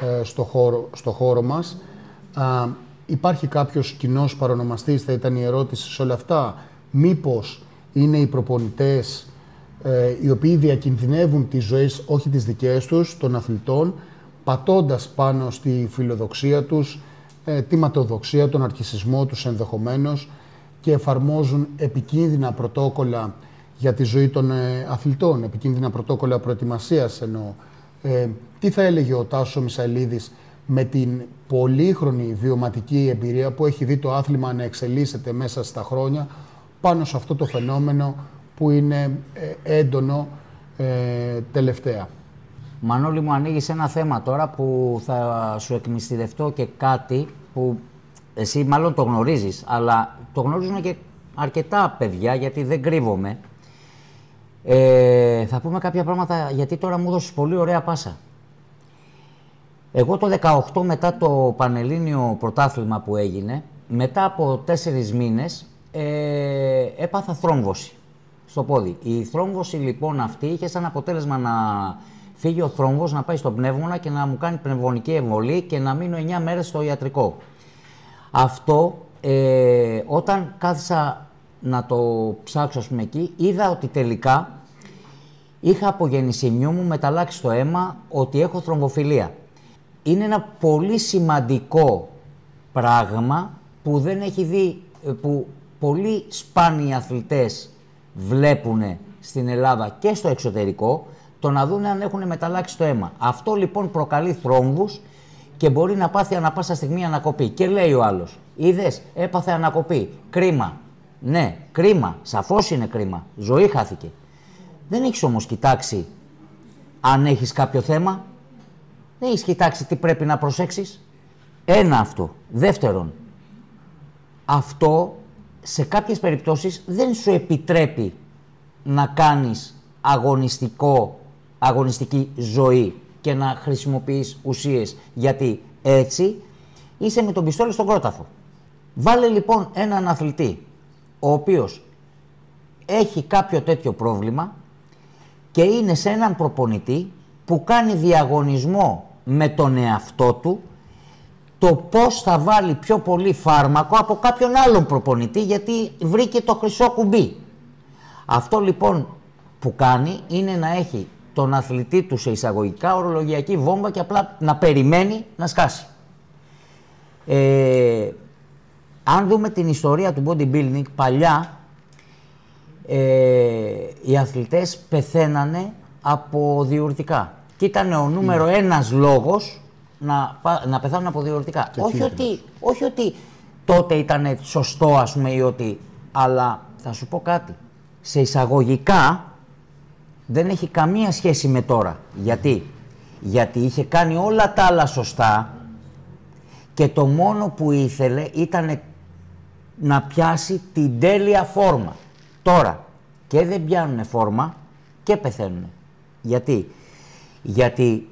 ε, στο, χώρο, στο χώρο μας. Ε, υπάρχει κάποιος κοινός παρονομαστής, θα ήταν η ερώτηση σε όλα αυτά. Μήπως είναι οι προπονητές ε, οι οποίοι διακινδυνεύουν τις ζωές, όχι τις δικές τους, των αθλητών, πατώντας πάνω στη φιλοδοξία τους, ε, τη ματοδοξία, τον αρχισισμό τους ενδεχομένως και εφαρμόζουν επικίνδυνα πρωτόκολλα για τη ζωή των ε, αθλητών, επικίνδυνα πρωτόκολλα προετοιμασίας εννοώ. Ε, τι θα έλεγε ο Τάσος Μισαλίδης με την πολύχρονη βιωματική εμπειρία που έχει δει το άθλημα να εξελίσσεται μέσα στα χρόνια πάνω σε αυτό το φαινόμενο που είναι ε, έντονο τελευταία. Μανώλη μου ανοίγεις ένα θέμα τώρα που θα σου εκμυστηρευτώ και κάτι που εσύ μάλλον το γνωρίζεις, αλλά το γνωρίζουν και αρκετά παιδιά γιατί δεν κρύβομαι. Ε, θα πούμε κάποια πράγματα γιατί τώρα μου έδωσες πολύ ωραία πάσα. Εγώ το 18 μετά το Πανελλήνιο πρωτάθλημα που έγινε, μετά από τέσσερις μήνες ε, έπαθα θρόμβωση στο πόδι. Η θρόμβωση λοιπόν αυτή είχε σαν αποτέλεσμα να φύγει ο θρόμβος, να πάει στο πνεύμονα και να μου κάνει πνευμονική εμβολή και να μείνω 9 μέρες στο ιατρικό. Αυτό ε, όταν κάθισα να το ψάξω ας πούμε εκεί, είδα ότι τελικά είχα από γεννησιμιού μου μεταλλάξει στο αίμα ότι έχω θρομβοφιλία. Είναι ένα πολύ σημαντικό πράγμα που δεν έχει δει, ε, που πολύ σπάνιοι αθλητές βλέπουν στην Ελλάδα και στο εξωτερικό, το να δουν αν έχουν μεταλλάξει το αίμα. Αυτό λοιπόν προκαλεί θρόμβους και μπορεί να πάθει ανα πάσα στιγμή ανακοπή. Και λέει ο άλλος, είδες, έπαθε ανακοπή, κρίμα. Ναι, κρίμα, σαφώς είναι κρίμα, ζωή χάθηκε. Δεν έχεις όμως κοιτάξει αν έχεις κάποιο θέμα, δεν έχεις κοιτάξει τι πρέπει να προσέξεις. Ένα αυτό. Δεύτερον, αυτό σε κάποιες περιπτώσεις δεν σου επιτρέπει να κάνεις αγωνιστικό, αγωνιστική ζωή και να χρησιμοποιείς ουσίες. Γιατί έτσι είσαι με τον πιστόλι στον κρόταφο. Βάλε λοιπόν έναν αθλητή ο οποίος έχει κάποιο τέτοιο πρόβλημα και είναι σε έναν προπονητή που κάνει διαγωνισμό με τον εαυτό του το πώς θα βάλει πιο πολύ φάρμακο από κάποιον άλλον προπονητή γιατί βρήκε το χρυσό κουμπί. Αυτό λοιπόν που κάνει είναι να έχει τον αθλητή του σε εισαγωγικά ορολογιακή βόμβα και απλά να περιμένει να σκάσει. Ε, αν δούμε την ιστορία του bodybuilding, παλιά ε, οι αθλητές πεθαίνανε από διουρτικά. Και ήταν ο νούμερο mm. ένας λόγος να, να πεθάνουν από διορτικά. Όχι ότι, όχι ότι τότε ήταν σωστό, ας πούμε, ή ότι. Αλλά θα σου πω κάτι. Σε εισαγωγικά δεν έχει καμία σχέση με τώρα. Γιατί, Γιατί είχε κάνει όλα τα άλλα σωστά και το μόνο που ήθελε ήταν να πιάσει την τέλεια φόρμα. Τώρα και δεν πιάνουν φόρμα και πεθαίνουν. Γιατί, Γιατί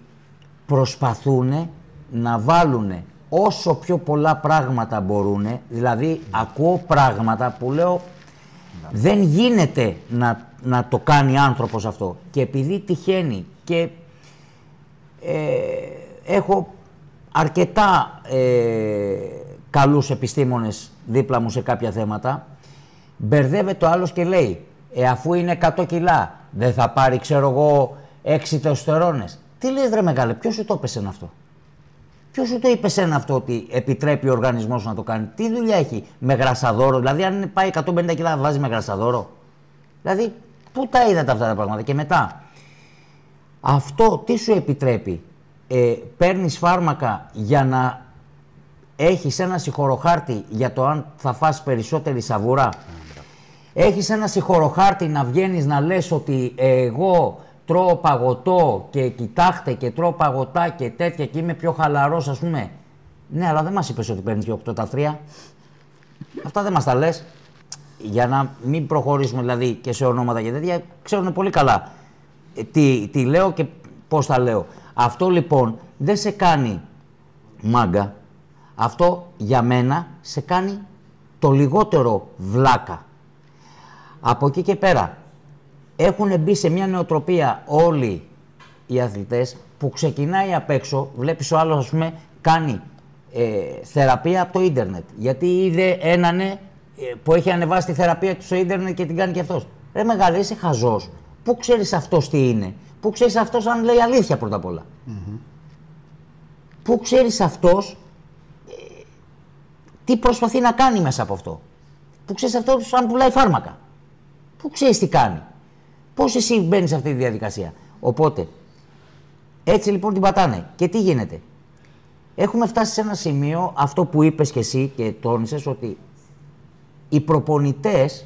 προσπαθούν να βάλουν όσο πιο πολλά πράγματα μπορούν, δηλαδή ακούω πράγματα που λέω δεν γίνεται να, να το κάνει άνθρωπος αυτό. Και επειδή τυχαίνει και ε, έχω αρκετά ε, καλούς επιστήμονες δίπλα μου σε κάποια θέματα μπερδεύεται ο άλλος και λέει ε, αφού είναι 100 κιλά δεν θα πάρει ξέρω εγώ 6 τεοστερόνες τι λες ρε μεγάλε, ποιος σου το έπεσε αυτό; Ποιος σου το είπε σένα αυτό ότι επιτρέπει ο οργανισμός να το κάνει; Τι δουλειά έχει με γρασαδόρο, δηλαδή αν πάει 150 κιλά βάζει με γρασαδόρο; Δηλαδή, πού τα είδατε αυτά τα πράγματα. Και μετά, αυτό τι σου επιτρέπει; Ε, Παίρνεις φάρμακα για να έχεις ένα συγχωροχάρτη για το αν θα φας περισσότερη σαβουρά. Έχεις ένα συγχωροχάρτη να βγαίνεις να λες ότι εγώ τρώω παγωτό και κοιτάξτε και τρώω παγωτά και τέτοια και είμαι πιο χαλαρός, ας πούμε. Ναι, αλλά δεν μας είπες ότι παίρνεις και 8 τα 3. Αυτά δεν μας τα λες. Για να μην προχωρήσουμε δηλαδή και σε ονόματα και τέτοια, ξέρουν πολύ καλά ε, τι, τι λέω και πώς τα λέω. Αυτό λοιπόν δεν σε κάνει μάγκα. Αυτό για μένα σε κάνει το λιγότερο βλάκα. Από εκεί και πέρα, έχουν μπει σε μια νοοτροπία όλοι οι αθλητές που ξεκινάει απ' έξω, βλέπεις ο άλλος ας πούμε κάνει ε, θεραπεία από το ίντερνετ. Γιατί είδε έναν ε, που έχει ανεβάσει τη θεραπεία του στο ίντερνετ και την κάνει και αυτός. Ρε μεγάλε, είσαι χαζός. Πού ξέρεις αυτός τι είναι; Πού ξέρεις αυτός αν λέει αλήθεια πρώτα απ' όλα; Mm-hmm. Πού ξέρεις αυτός ε, τι προσπαθεί να κάνει μέσα από αυτό; Πού ξέρεις αυτός αν πουλάει φάρμακα; Πού ξέρεις τι κάνει; Πώς εσύ μπαίνεις σε αυτή τη διαδικασία. Οπότε, έτσι λοιπόν την πατάνε. Και τι γίνεται. Έχουμε φτάσει σε ένα σημείο, αυτό που είπες και εσύ και τόνισες, ότι οι προπονητές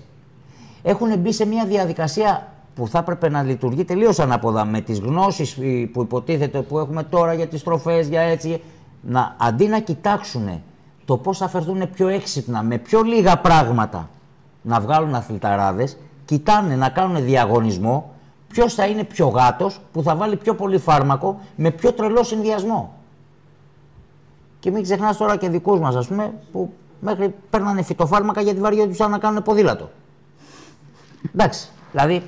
έχουν μπει σε μια διαδικασία που θα έπρεπε να λειτουργεί τελείως ανάποδα με τις γνώσεις που υποτίθεται που έχουμε τώρα για τις τροφές, για έτσι. Να, αντί να κοιτάξουν το πώς θα φερθούν πιο έξυπνα, με πιο λίγα πράγματα να βγάλουν αθληταράδες, κοιτάνε να κάνουν διαγωνισμό ποιος θα είναι πιο γάτος που θα βάλει πιο πολύ φάρμακο με πιο τρελό συνδυασμό. Και μην ξεχνάς τώρα και δικούς μας, ας πούμε, που μέχρι παίρνανε φυτοφάρμακα γιατί βαριόντουσαν να κάνουν ποδήλατο. Εντάξει. Δηλαδή,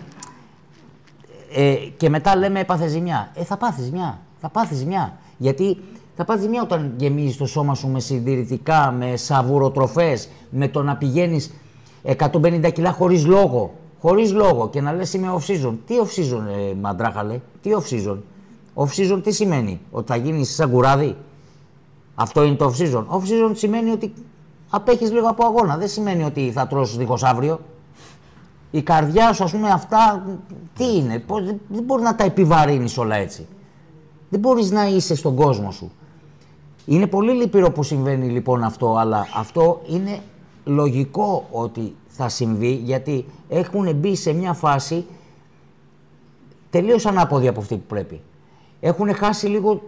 ε, και μετά λέμε έπαθε ζημιά. Ε, θα πάθεις ζημιά. Θα πάθεις ζημιά. Γιατί θα πάθεις ζημιά όταν γεμίζεις το σώμα σου με συντηρητικά, με σαβουροτροφές, με το να πηγαίνεις 150 κιλά χωρίς λόγο. Χωρίς λόγο και να λες είμαι off season. Τι off season, ε, μαντράχαλε, τι off season. Off season τι σημαίνει, ότι θα γίνεις σαν κουράδι; Αυτό είναι το off season. Off season σημαίνει ότι απέχεις λίγο από αγώνα. Δεν σημαίνει ότι θα τρώσει δίχως αύριο. Η καρδιά σου, ας πούμε, αυτά τι είναι, πώς, δεν μπορεί να τα επιβαρύνεις όλα έτσι. Δεν μπορείς να είσαι στον κόσμο σου. Είναι πολύ λυπηρό που συμβαίνει λοιπόν αυτό, αλλά αυτό είναι λογικό ότι θα συμβεί γιατί έχουν μπει σε μια φάση τελείως ανάποδη από αυτή που πρέπει. Έχουν χάσει λίγο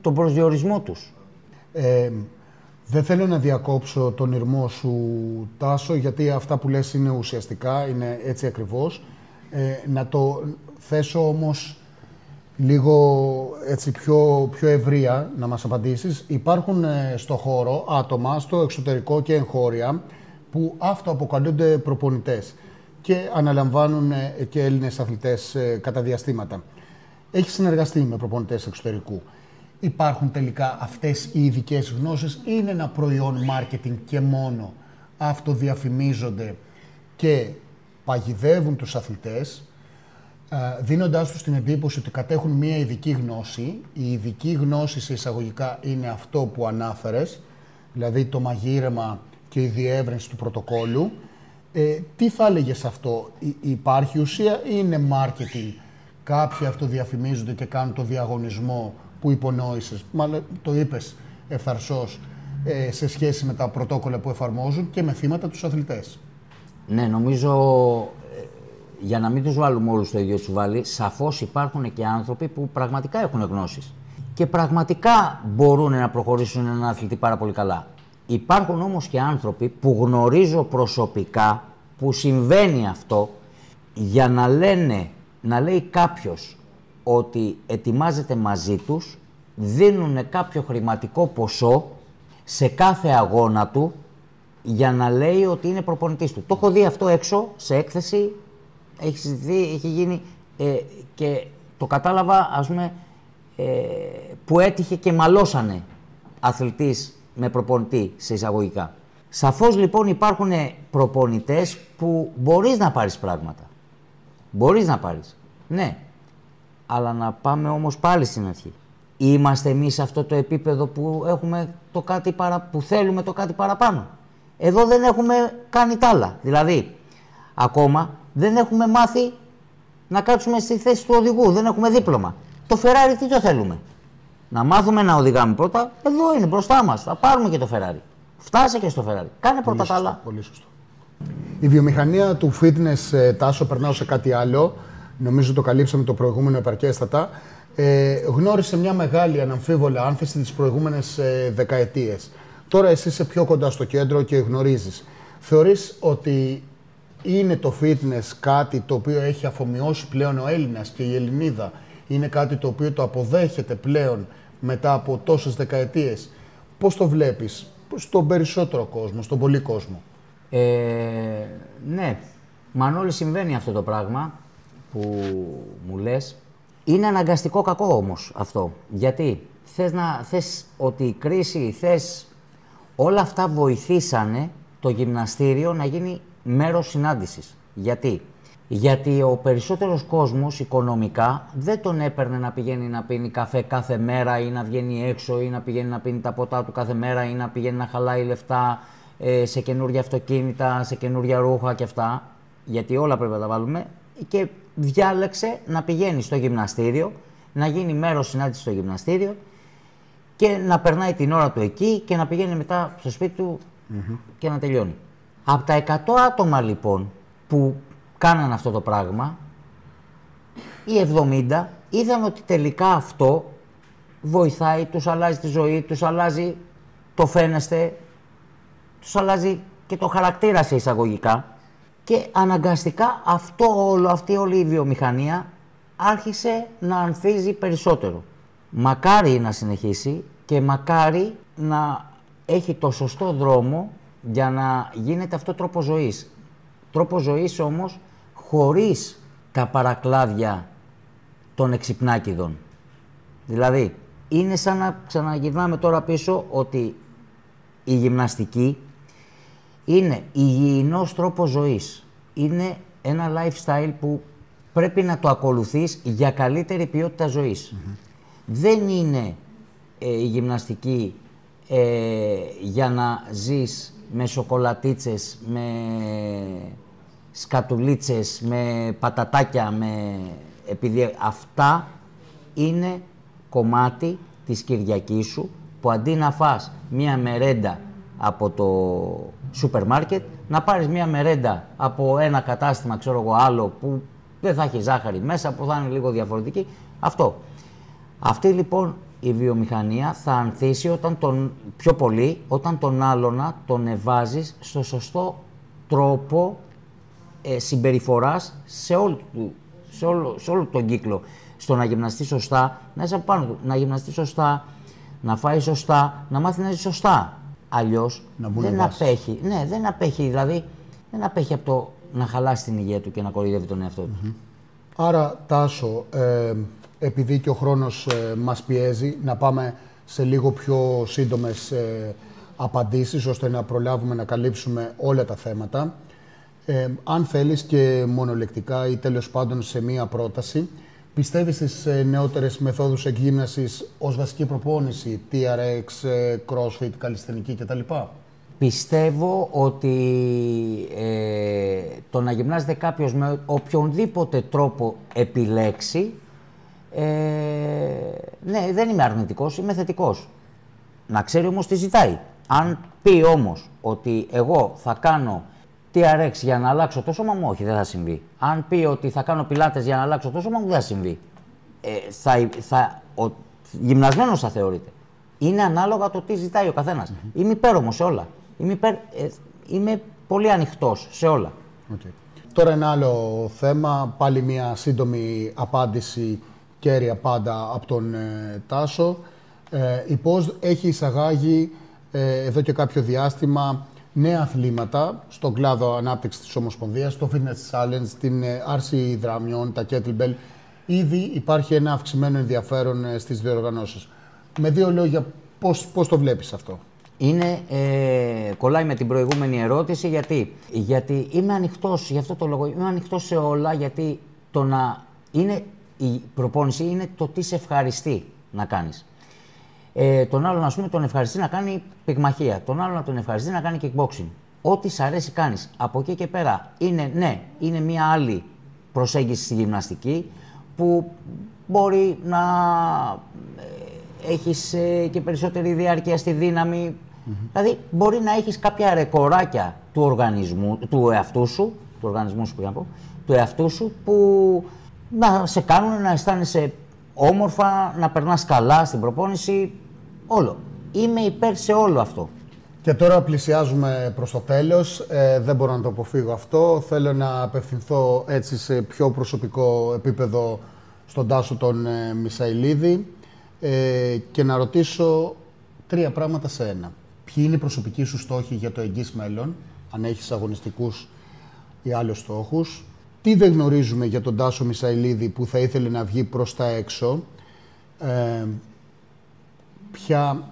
τον προσδιορισμό τους. Ε, δεν θέλω να διακόψω τον ήρμό σου, Τάσο, γιατί αυτά που λες είναι ουσιαστικά, είναι έτσι ακριβώς. Ε, να το θέσω όμως λίγο έτσι πιο, πιο ευρεία, να μας απαντήσεις. Υπάρχουν ε, στο χώρο άτομα, στο εξωτερικό και εγχώρια, που αυτοαποκαλούνται προπονητές και αναλαμβάνουν ε, και Έλληνες αθλητές κατά διαστήματα. Έχεις συνεργαστεί με προπονητές εξωτερικού υπάρχουν τελικά αυτές οι ειδικές γνώσεις ή είναι ένα προϊόν marketing και μόνο αυτοδιαφημίζονται και παγιδεύουν τους αθλητές δίνοντάς τους την εντύπωση ότι κατέχουν μία ειδική γνώση. Η ειδική γνώση σε εισαγωγικά είναι αυτό που ανάφερες, δηλαδή το μαγείρεμα και η διεύρυνση του πρωτοκόλλου. Ε, τι θα έλεγες αυτό, υπάρχει ουσία ή είναι marketing, κάποιοι αυτοδιαφημίζονται και κάνουν το διαγωνισμό που υπονόησες, μάλλον το είπες ευθαρσώς, ε, σε σχέση με τα πρωτόκολλα που εφαρμόζουν και με θύματα τους αθλητές. Ναι, νομίζω ε, για να μην τους βάλουμε όλους στο ίδιο τσουβάλι, σαφώς υπάρχουν και άνθρωποι που πραγματικά έχουν γνώσεις και πραγματικά μπορούν να προχωρήσουν έναν αθλητή πάρα πολύ καλά. Υπάρχουν όμως και άνθρωποι που γνωρίζω προσωπικά που συμβαίνει αυτό για να λένε, να λέει κάποιος ότι ετοιμάζεται μαζί τους, δίνουν κάποιο χρηματικό ποσό σε κάθε αγώνα του για να λέει ότι είναι προπονητής του. Το έχω δει αυτό έξω σε έκθεση, έχει συζητηθεί, έχει γίνει ε, και το κατάλαβα ας πούμε ε, που έτυχε και μαλώσανε αθλητής με προπονητή σε εισαγωγικά. Σαφώς λοιπόν υπάρχουν προπονητές που μπορείς να πάρεις πράγματα. Μπορείς να πάρεις. Ναι, αλλά να πάμε όμως πάλι στην αρχή. Είμαστε εμείς σε αυτό το επίπεδο που, έχουμε το κάτι παρα... που θέλουμε το κάτι παραπάνω. Εδώ δεν έχουμε κάνει τ' άλλα. Δηλαδή, ακόμα δεν έχουμε μάθει να κάτσουμε στη θέση του οδηγού. Δεν έχουμε δίπλωμα. Το Ferrari τι το θέλουμε; Να μάθουμε να οδηγάμε πρώτα. Εδώ είναι μπροστά μας. Θα πάρουμε και το Ferrari. Φτάσε και στο Ferrari. Κάνε πρώτα τα άλλα. Πολύ σωστό. Η βιομηχανία του fitness, ε, Τάσο, περνάω σε κάτι άλλο νομίζω το καλύψαμε το προηγούμενο επαρκέστατα, ε, γνώρισε μια μεγάλη αναμφίβολα άνθηση τις προηγούμενες ε, δεκαετίες. Τώρα εσύ είσαι πιο κοντά στο κέντρο και γνωρίζεις. Θεωρείς ότι είναι το fitness κάτι το οποίο έχει αφομοιώσει πλέον ο Έλληνας και η Ελληνίδα; Είναι κάτι το οποίο το αποδέχεται πλέον μετά από τόσες δεκαετίες. Πώς το βλέπεις στον περισσότερο κόσμο, στον πολύ κόσμο; Ε, ναι, Μανώλη συμβαίνει αυτό το πράγμα που μου λες, είναι αναγκαστικό κακό όμως αυτό. Γιατί θες, να, θες ότι η κρίση, θες όλα αυτά βοηθήσανε το γυμναστήριο να γίνει μέρος συνάντησης. Γιατί; Γιατί ο περισσότερος κόσμος οικονομικά δεν τον έπαιρνε να πηγαίνει να πίνει καφέ κάθε μέρα ή να βγαίνει έξω ή να πηγαίνει να πίνει τα ποτά του κάθε μέρα ή να πηγαίνει να χαλάει λεφτά ε, σε καινούργια αυτοκίνητα, σε καινούργια ρούχα και αυτά. Γιατί όλα πρέπει να τα βάλουμε. Και διάλεξε να πηγαίνει στο γυμναστήριο, να γίνει μέρος συνάντησης στο γυμναστήριο και να περνάει την ώρα του εκεί και να πηγαίνει μετά στο σπίτι του και να τελειώνει. Από τα 100 άτομα λοιπόν που κάναν αυτό το πράγμα, οι 70 είδαν ότι τελικά αυτό βοηθάει, τους αλλάζει τη ζωή, τους αλλάζει το φαίνεστε, τους αλλάζει και το χαρακτήρα σε εισαγωγικά και αναγκαστικά αυτό όλο, αυτή όλη η βιομηχανία άρχισε να ανθίζει περισσότερο. Μακάρι να συνεχίσει και μακάρι να έχει το σωστό δρόμο για να γίνεται αυτό τρόπο ζωής. Τρόπο ζωής όμως χωρίς τα παρακλάδια των εξυπνάκιδων. Δηλαδή, είναι σαν να ξαναγυρνάμε τώρα πίσω ότι η γυμναστική είναι υγιεινός τρόπος ζωής. Είναι ένα lifestyle που πρέπει να το ακολουθείς για καλύτερη ποιότητα Δεν είναι ε, η γυμναστική ε, για να ζεις με σοκολατίτσες, με σκατουλίτσες, με πατατάκια, με... επειδή αυτά είναι κομμάτι της Κυριακής σου που αντί να φας μία μερέντα από το σούπερ μάρκετ, να πάρεις μία μερέντα από ένα κατάστημα, ξέρω εγώ, άλλο που δεν θα έχει ζάχαρη μέσα, που θα είναι λίγο διαφορετική. Αυτό. Αυτή λοιπόν η βιομηχανία θα ανθίσει όταν τον, πιο πολύ όταν τον άλλονα τον εβάζεις στο σωστό τρόπο ε, συμπεριφοράς σε όλο, σε, όλο, σε όλο τον κύκλο. Στο να γυμναστεί σωστά, να είσαι από πάνω του, να γυμναστεί σωστά, να φάει σωστά, να μάθει να ζει σωστά. Αλλιώς δεν απέχει. Ναι, δεν απέχει. Δηλαδή δεν απέχει από το να χαλάσει την υγεία του και να κοροϊδεύει τον εαυτό του. Άρα, Τάσο, ε, επειδή και ο χρόνος ε, μας πιέζει, να πάμε σε λίγο πιο σύντομες ε, απαντήσεις, ώστε να προλάβουμε να καλύψουμε όλα τα θέματα. Ε, αν θέλεις και μονολεκτικά ή τέλος πάντων σε μία πρόταση, πιστεύεις στις ε, νεότερες μεθόδους εκγύμνασης ως βασική προπόνηση, TRX, ε, CrossFit, καλλισθενική κτλ. Πιστεύω ότι ε, το να γυμνάζεται κάποιος με οποιονδήποτε τρόπο επιλέξει, ε, ναι, δεν είμαι αρνητικός, είμαι θετικός. Να ξέρει όμως τι ζητάει. Αν πει όμως ότι εγώ θα κάνω TRX για να αλλάξω το σώμα μου, όχι, δεν θα συμβεί. Αν πει ότι θα κάνω πιλάτες για να αλλάξω το σώμα μου, δεν θα συμβεί. Ε, θα, θα, ο γυμνασμένος θα θεωρείται. Είναι ανάλογα το τι ζητάει ο καθένας. Είμαι υπέρομο σε όλα. Είμαι, υπέρ, ε, είμαι πολύ ανοιχτός σε όλα. Okay. Τώρα ένα άλλο θέμα, πάλι μια σύντομη απάντηση κέρια πάντα από τον ε, Τάσο. Ε, η ΠΟΣ έχει εισαγάγει ε, εδώ και κάποιο διάστημα νέα αθλήματα στον κλάδο ανάπτυξης της Ομοσπονδίας, το Fitness Challenge, την ε, άρση δραμιών, τα Kettlebell. Ήδη υπάρχει ένα αυξημένο ενδιαφέρον ε, στις διοργανώσεις. Με δύο λόγια, πώς, πώς το βλέπεις αυτό; Είναι, ε, κολλάει με την προηγούμενη ερώτηση, γιατί, γιατί είμαι ανοιχτός, γι' αυτό το λόγο, είμαι ανοιχτός σε όλα, γιατί το να είναι, η προπόνηση είναι το τι σε ευχαριστεί να κάνεις. Ε, τον άλλον, α πούμε, τον ευχαριστεί να κάνει πυγμαχία. Τον άλλον να τον ευχαριστεί να κάνει kickboxing. Ό,τι σ' αρέσει κάνεις. Από εκεί και πέρα είναι, ναι, είναι μια άλλη προσέγγιση στη γυμναστική που μπορεί να ε, έχεις ε, και περισσότερη διάρκεια στη δύναμη. Δηλαδή, μπορεί να έχεις κάποια ρεκοράκια του οργανισμού, του εαυτού σου, του οργανισμού σου που του εαυτού σου που να σε κάνουν να αισθάνεσαι όμορφα, να περνάς καλά στην προπόνηση, Όλο. Είμαι υπέρ σε όλο αυτό. Και τώρα πλησιάζουμε προς το τέλος. Ε, δεν μπορώ να το αποφύγω αυτό. Θέλω να απευθυνθώ έτσι σε πιο προσωπικό επίπεδο στον Τάσο τον ε, Μισαηλίδη ε, και να ρωτήσω τρία πράγματα σε ένα. Ποιοι είναι οι προσωπικοί σου στόχοι για το εγγύς μέλλον, αν έχεις αγωνιστικούς ή άλλους στόχους; Τι δεν γνωρίζουμε για τον Τάσο Μισαηλίδη που θα ήθελε να βγει προς τα έξω; Ε, ποια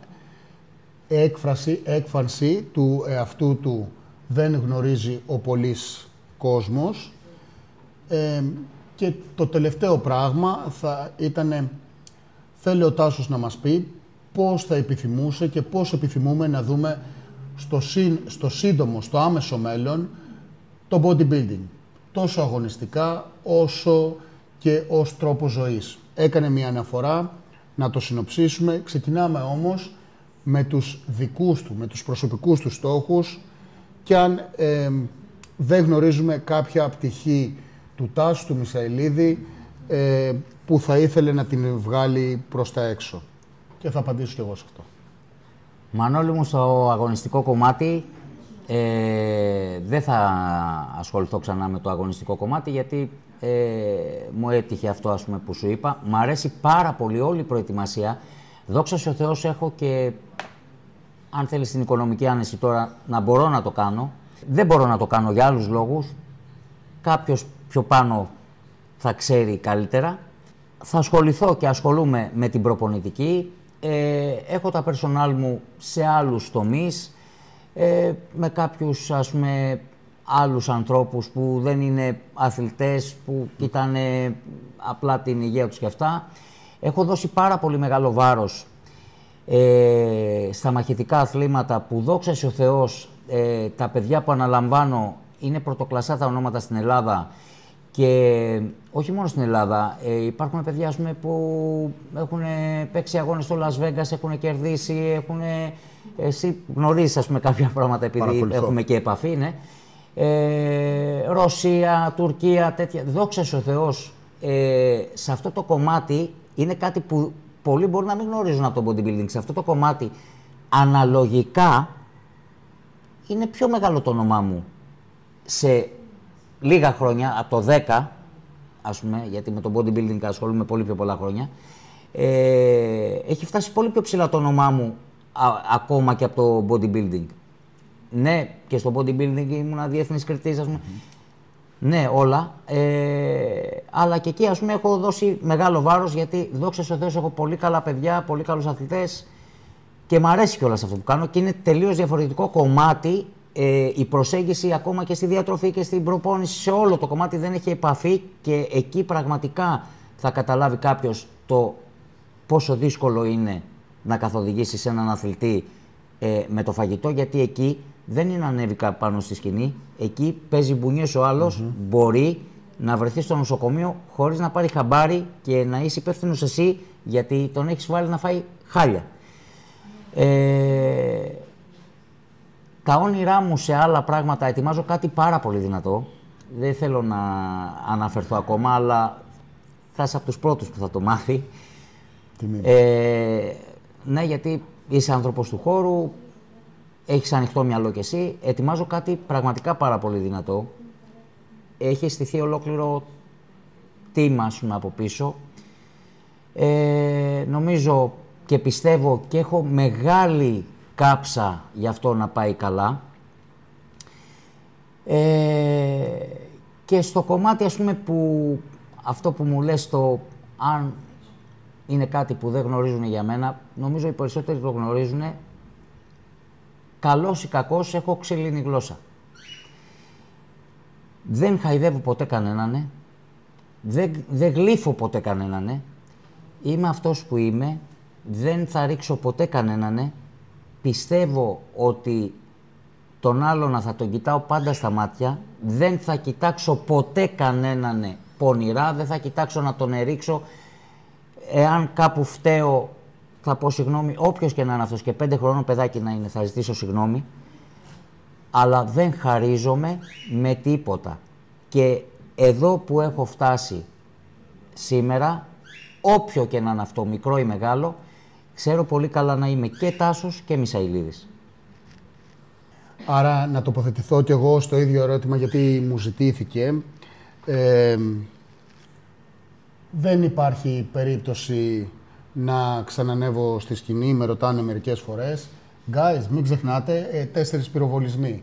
έκφραση, έκφανση του εαυτού του δεν γνωρίζει ο πολύς κόσμος. Ε, και το τελευταίο πράγμα θα ήταν, θέλει ο Τάσος να μας πει πώς θα επιθυμούσε και πώς επιθυμούμε να δούμε στο, στο σύντομο, στο άμεσο μέλλον, το bodybuilding. Τόσο αγωνιστικά όσο και ως τρόπο ζωής. Έκανε μια αναφορά να το συνοψίσουμε. Ξεκινάμε όμως με τους δικούς του, με τους προσωπικούς τους στόχους και αν δεν γνωρίζουμε κάποια πτυχή του Τάσου του Μισαηλίδη ε, που θα ήθελε να την βγάλει προς τα έξω. Και θα απαντήσω κι εγώ σε αυτό. Μανώλη μου, στο αγωνιστικό κομμάτι ε, δεν θα ασχοληθώ ξανά με το αγωνιστικό κομμάτι γιατί ε, μου έτυχε αυτό ας πούμε, που σου είπα. Μ' αρέσει πάρα πολύ όλη η προετοιμασία. Δόξα ο Θεός έχω και αν θέλεις την οικονομική άνεση τώρα να μπορώ να το κάνω. Δεν μπορώ να το κάνω για άλλους λόγους. Κάποιος πιο πάνω θα ξέρει καλύτερα. Θα ασχοληθώ και ασχολούμαι με την προπονητική. Ε, έχω τα personal μου σε άλλους τομείς, ε, με κάποιους ας πούμε άλλους ανθρώπους που δεν είναι αθλητές, που κοιτάνε απλά την υγεία τους και αυτά. Έχω δώσει πάρα πολύ μεγάλο βάρος ε, στα μαχητικά αθλήματα που δόξα ο Θεός ε, τα παιδιά που αναλαμβάνω είναι πρωτοκλασσά τα ονόματα στην Ελλάδα και όχι μόνο στην Ελλάδα, ε, υπάρχουν παιδιά ας πούμε, που έχουν παίξει αγώνες στο Las Vegas, έχουν κερδίσει, έχουν... Εσύ γνωρίζεις ας πούμε, κάποια πράγματα επειδή έχουμε και επαφή, ναι. Ε, Ρωσία, Τουρκία, τέτοια. Δόξα ο Θεός, ε, σε αυτό το κομμάτι είναι κάτι που πολλοί μπορεί να μην γνωρίζουν από το bodybuilding. Σε αυτό το κομμάτι, αναλογικά, είναι πιο μεγάλο το όνομά μου σε λίγα χρόνια, από το 10, ας πούμε, γιατί με το bodybuilding ασχολούμαι πολύ πιο πολλά χρόνια, ε, έχει φτάσει πολύ πιο ψηλά το όνομά μου ακόμα και από το bodybuilding. Ναι, και στο bodybuilding ήμουν διεθνής κριτής, ας πούμε. Ναι, όλα. Ε, αλλά και εκεί, ας πούμε, έχω δώσει μεγάλο βάρος γιατί δόξα ο Θεός έχω πολύ καλά παιδιά, πολύ καλούς αθλητές και μου αρέσει κιόλας αυτό που κάνω και είναι τελείως διαφορετικό κομμάτι ε, η προσέγγιση ακόμα και στη διατροφή και στην προπόνηση, σε όλο το κομμάτι δεν έχει επαφή και εκεί πραγματικά θα καταλάβει κάποιος το πόσο δύσκολο είναι να καθοδηγήσεις έναν αθλητή ε, με το φαγητό, γιατί εκεί δεν είναι ανέβηκα πάνω στη σκηνή. Εκεί παίζει μπουνιές ο αλλο μπορεί να βρεθεί στο νοσοκομείο χωρίς να πάρει χαμπάρι και να είσαι υπεύθυνος εσύ γιατί τον έχεις βάλει να φάει χάλια. Ε, τα όνειρά μου σε άλλα πράγματα ετοιμάζω κάτι πάρα πολύ δυνατό. Δεν θέλω να αναφερθώ ακόμα, αλλά θα είσαι από τους πρώτους που θα το μάθει. Ε, ναι, γιατί είσαι άνθρωπος του χώρου, έχεις ανοιχτό μυαλό κι εσύ. Ετοιμάζω κάτι πραγματικά πάρα πολύ δυνατό. Έχει στηθεί ολόκληρο τίμα, ας πούμε, από πίσω. Ε, νομίζω και πιστεύω και έχω μεγάλη κάψα για αυτό να πάει καλά. Ε, και στο κομμάτι, ας πούμε, που αυτό που μου λες το αν είναι κάτι που δεν γνωρίζουν για μένα, νομίζω οι περισσότεροι το γνωρίζουν. Καλός ή κακός έχω ξελίνη γλώσσα. Δεν χαϊδεύω ποτέ κανέναν, δεν, δεν γλύφω ποτέ κανέναν, είμαι αυτός που είμαι, δεν θα ρίξω ποτέ κανέναν, πιστεύω ότι τον άλλον θα τον κοιτάω πάντα στα μάτια, δεν θα κοιτάξω ποτέ κανέναν πονηρά, δεν θα κοιτάξω να τον ερίξω. Εάν κάπου φταίω, θα πω συγγνώμη, όποιος και να είναι αυτός και πέντε χρόνων παιδάκι να είναι, θα ζητήσω συγγνώμη. Αλλά δεν χαρίζομαι με τίποτα. Και εδώ που έχω φτάσει σήμερα, όποιο και να είναι αυτό, μικρό ή μεγάλο, ξέρω πολύ καλά να είμαι και Τάσος και Μισαηλίδης. Άρα να τοποθετηθώ κι εγώ στο ίδιο ερώτημα γιατί μου ζητήθηκε. Ε, δεν υπάρχει περίπτωση να ξανανεύω στη σκηνή, με ρωτάνε μερικές φορές. Guys, μην ξεχνάτε, ε, τέσσερις πυροβολισμοί.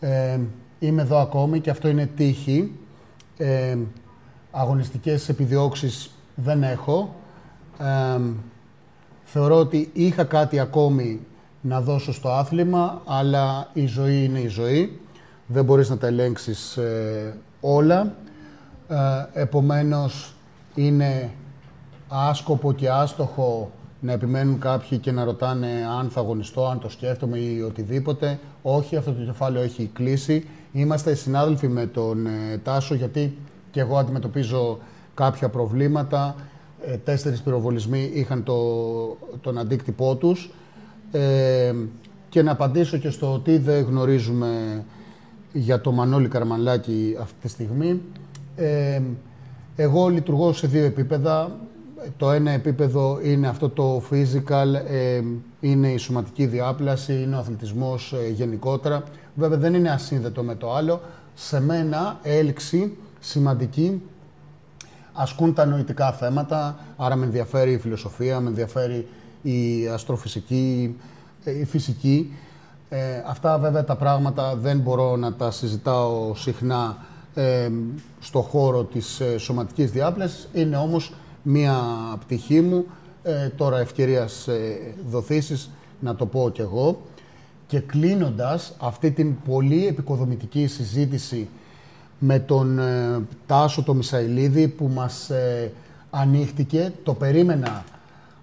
Ε, είμαι εδώ ακόμη και αυτό είναι τύχη. Ε, αγωνιστικές επιδιώξεις δεν έχω. Ε, Θεωρώ ότι είχα κάτι ακόμη να δώσω στο άθλημα, αλλά η ζωή είναι η ζωή. Δεν μπορείς να τα ελέγξεις ε, όλα. Ε, επομένως, είναι άσκοπο και άστοχο να επιμένουν κάποιοι και να ρωτάνε αν θα αγωνιστώ, αν το σκέφτομαι ή οτιδήποτε. Όχι, αυτό το κεφάλαιο έχει κλείσει. Είμαστε συνάδελφοι με τον ε, Τάσο, γιατί και εγώ αντιμετωπίζω κάποια προβλήματα. Ε, τέσσερις πυροβολισμοί είχαν το, τον αντίκτυπό τους. Ε, και να απαντήσω και στο τι δεν γνωρίζουμε για το Μανώλη Καρμανλάκη αυτή τη στιγμή. Ε, Εγώ λειτουργώ σε δύο επίπεδα. Το ένα επίπεδο είναι αυτό το physical, ε, είναι η σωματική διάπλαση, είναι ο αθλητισμός ε, γενικότερα. Βέβαια δεν είναι ασύνδετο με το άλλο. Σε μένα έλξη σημαντική ασκούν τα νοητικά θέματα, άρα με ενδιαφέρει η φιλοσοφία, με ενδιαφέρει η αστροφυσική, ε, η φυσική. Ε, αυτά βέβαια τα πράγματα δεν μπορώ να τα συζητάω συχνά ε, στο χώρο της ε, σωματικής διάπλασης. Είναι όμως μία πτυχή μου, ε, τώρα ευκαιρίας ε, δοθήσεις να το πω κι εγώ. Και κλείνοντας αυτή την πολύ επικοδομητική συζήτηση με τον ε, Τάσο το Μισαηλίδη που μας ε, ανοίχτηκε, το περίμενα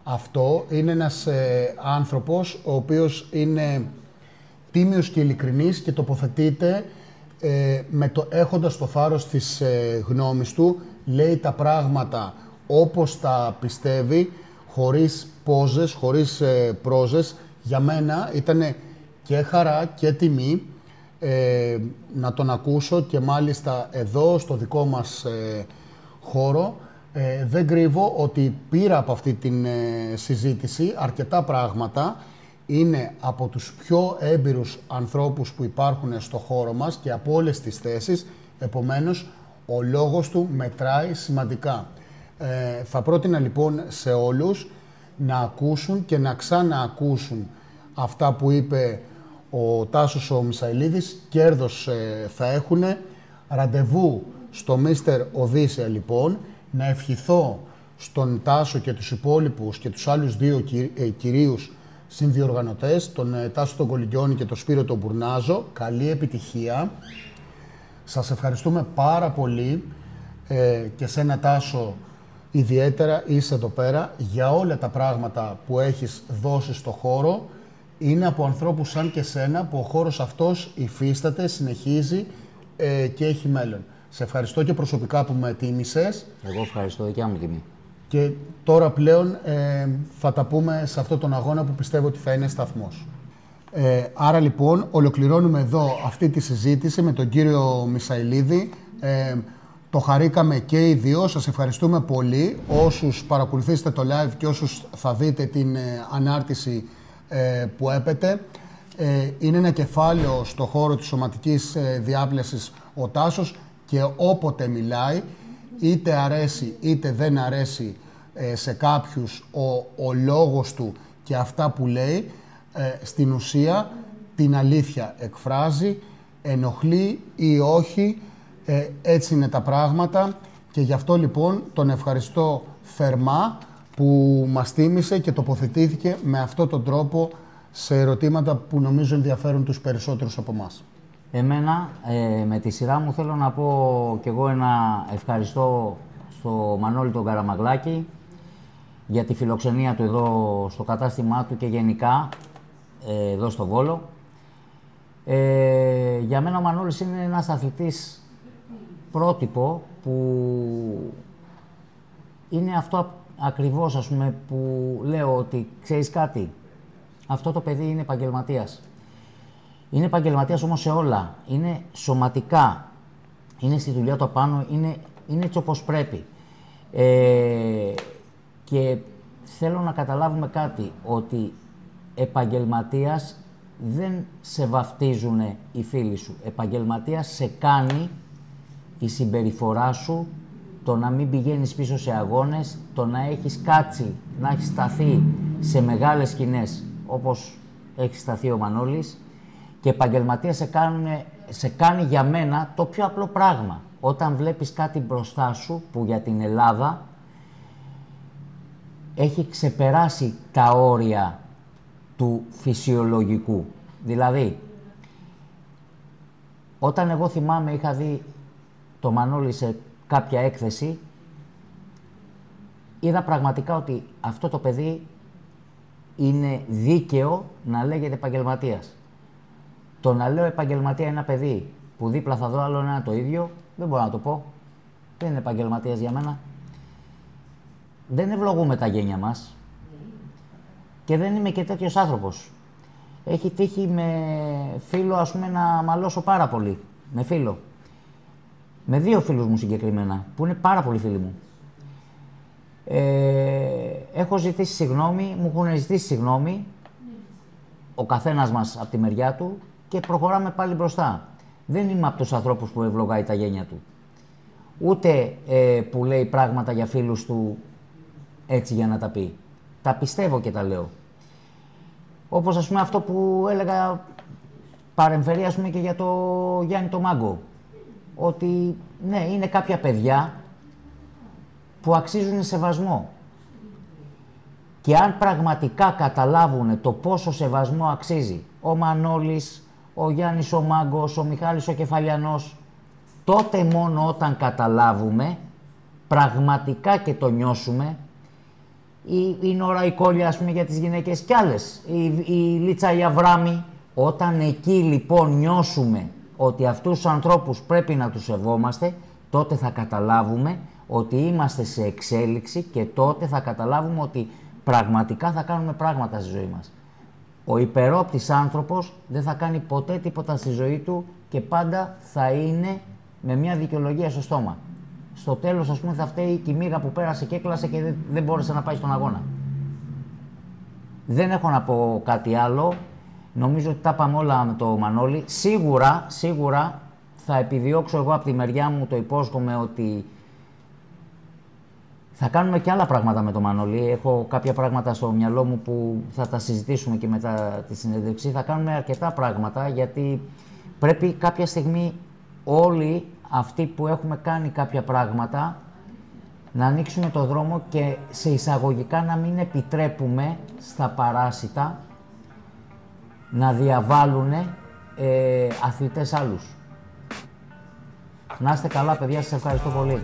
αυτό. Είναι ένας ε, άνθρωπος ο οποίος είναι τίμιος και ειλικρινής και τοποθετείται ε, με το, έχοντας το θάρρος της ε, γνώμης του, λέει τα πράγματα όπως τα πιστεύει, χωρίς πόζες, χωρίς ε, πρόζες. Για μένα ήταν και χαρά και τιμή ε, να τον ακούσω και μάλιστα εδώ στο δικό μας ε, χώρο. Ε, δεν κρύβω ότι πήρα από αυτή την συζήτηση αρκετά πράγματα. Είναι από τους πιο έμπειρους ανθρώπους που υπάρχουν στο χώρο μας και από όλες τις θέσεις. Επομένως, ο λόγος του μετράει σημαντικά. Θα πρότεινα λοιπόν σε όλους να ακούσουν και να ξαναακούσουν αυτά που είπε ο Τάσος ο Μισαηλίδης, κέρδος ε, θα έχουν. Ραντεβού στο Μίστερ Οδύσσια λοιπόν, να ευχηθώ στον Τάσο και τους υπόλοιπους και τους άλλους δύο κυ, ε, κυρίους συνδιοργανωτές, τον ε, Τάσο τον Κολυγκιόνι και τον Σπύρο τον Μπουρνάζο, καλή επιτυχία. Σας ευχαριστούμε πάρα πολύ ε, και σένα Τάσο ιδιαίτερα είσαι εδώ πέρα για όλα τα πράγματα που έχεις δώσει στο χώρο είναι από ανθρώπους σαν και σένα που ο χώρος αυτός υφίσταται, συνεχίζει ε, και έχει μέλλον. Σε ευχαριστώ και προσωπικά που με τίμησες. Εγώ ευχαριστώ, δικιά μου τιμή. Και τώρα πλέον ε, θα τα πούμε σε αυτόν τον αγώνα που πιστεύω ότι θα είναι σταθμός. Ε, άρα λοιπόν ολοκληρώνουμε εδώ αυτή τη συζήτηση με τον κύριο Μισαηλίδη. Ε, το χαρήκαμε και οι δύο. Σας ευχαριστούμε πολύ όσους παρακολουθήσετε το live και όσους θα δείτε την ε, ανάρτηση ε, που έπεται. Ε, είναι ένα κεφάλαιο στο χώρο της σωματικής ε, διάπλασης ο Τάσος και όποτε μιλάει, είτε αρέσει είτε δεν αρέσει σε κάποιους ο, ο λόγος του και αυτά που λέει, στην ουσία την αλήθεια εκφράζει, ενοχλεί ή όχι, έτσι είναι τα πράγματα και γι' αυτό λοιπόν τον ευχαριστώ θερμά που μας τίμησε και τοποθετήθηκε με αυτόν τον τρόπο σε ερωτήματα που νομίζω ενδιαφέρουν τους περισσότερους από εμάς. Εμένα, ε, με τη σειρά μου, θέλω να πω κι εγώ ένα ευχαριστώ στο Μανώλη τον Καραμαγλάκη για τη φιλοξενία του εδώ στο κατάστημά του και γενικά ε, εδώ στο Βόλο. Ε, για μένα ο Μανώλης είναι ένας αθλητής πρότυπο που είναι αυτό ακριβώς ας πούμε που λέω ότι ξέρεις κάτι, αυτό το παιδί είναι επαγγελματίας. Είναι επαγγελματίας όμως σε όλα. Είναι σωματικά. Είναι στη δουλειά του απάνω, είναι, είναι έτσι όπως πρέπει. Ε, και θέλω να καταλάβουμε κάτι, ότι επαγγελματίας δεν σε βαφτίζουν οι φίλοι σου. Επαγγελματίας σε κάνει η συμπεριφορά σου το να μην πηγαίνεις πίσω σε αγώνες, το να έχεις κάτσει, να έχεις σταθεί σε μεγάλες σκηνές όπως έχει σταθεί ο Μανώλης και επαγγελματία σε, σε κάνει για μένα το πιο απλό πράγμα. Όταν βλέπεις κάτι μπροστά σου που για την Ελλάδα έχει ξεπεράσει τα όρια του φυσιολογικού. Δηλαδή, όταν εγώ θυμάμαι είχα δει το Μανώλη σε κάποια έκθεση, είδα πραγματικά ότι αυτό το παιδί είναι δίκαιο να λέγεται επαγγελματίας. Το να λέω επαγγελματία ένα παιδί που δίπλα θα δω άλλο ένα το ίδιο, δεν μπορώ να το πω. Δεν είναι επαγγελματίας για μένα. Δεν ευλογούμε τα γένια μας. Και δεν είμαι και τέτοιος άνθρωπος. Έχει τύχει με φίλο, ας πούμε, να μαλώσω πάρα πολύ. Με φίλο. Με δύο φίλους μου συγκεκριμένα, που είναι πάρα πολύ φίλοι μου. Ε, έχω ζητήσει συγγνώμη, μου έχουν ζητήσει συγγνώμη, ο καθένας μας από τη μεριά του και προχωράμε πάλι μπροστά. Δεν είμαι από τους ανθρώπους που ευλογάει τα γένια του. Ούτε ε, που λέει πράγματα για φίλους του έτσι για να τα πει. Τα πιστεύω και τα λέω. Όπως ας πούμε αυτό που έλεγα παρεμφερεί ας πούμε και για το Γιάννη το Μάγκο. Ότι ναι, είναι κάποια παιδιά που αξίζουν σεβασμό. Και αν πραγματικά καταλάβουν το πόσο σεβασμό αξίζει ο Μανώλης, ο Γιάννης ο Μάγκος, ο Μιχάλης ο Κεφαλιανός, τότε μόνο όταν καταλάβουμε, πραγματικά και το νιώσουμε, η, η Νόρα η Κόλλια, ας πούμε, για τις γυναίκες κι άλλες, η, η Λίτσα η Αβράμη, όταν εκεί λοιπόν νιώσουμε ότι αυτούς τους ανθρώπους πρέπει να τους σεβόμαστε, τότε θα καταλάβουμε ότι είμαστε σε εξέλιξη και τότε θα καταλάβουμε ότι πραγματικά θα κάνουμε πράγματα στη ζωή μας. Ο υπερόπτης άνθρωπος δεν θα κάνει ποτέ τίποτα στη ζωή του και πάντα θα είναι με μια δικαιολογία στο στόμα. Στο τέλος, ας πούμε, θα φταίει η μύγα που πέρασε και έκλασε και δεν, δεν μπόρεσε να πάει στον αγώνα. Δεν έχω να πω κάτι άλλο. Νομίζω ότι τα είπαμε όλα με το Μανώλη. Σίγουρα, σίγουρα θα επιδιώξω εγώ από τη μεριά μου, το υπόσχομαι ότι θα κάνουμε και άλλα πράγματα με το Μανώλη. Έχω κάποια πράγματα στο μυαλό μου που θα τα συζητήσουμε και μετά τη συνέντευξη. Θα κάνουμε αρκετά πράγματα γιατί πρέπει κάποια στιγμή όλοι αυτοί που έχουμε κάνει κάποια πράγματα να ανοίξουμε το δρόμο και σε εισαγωγικά να μην επιτρέπουμε στα παράσιτα να διαβάλουν ε, αθλητές άλλους. Να είστε καλά παιδιά, σας ευχαριστώ πολύ.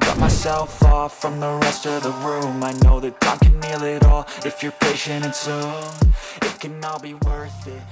cut myself off from the rest of the room. I know that time can heal it all. If you're patient and soon It can all be worth it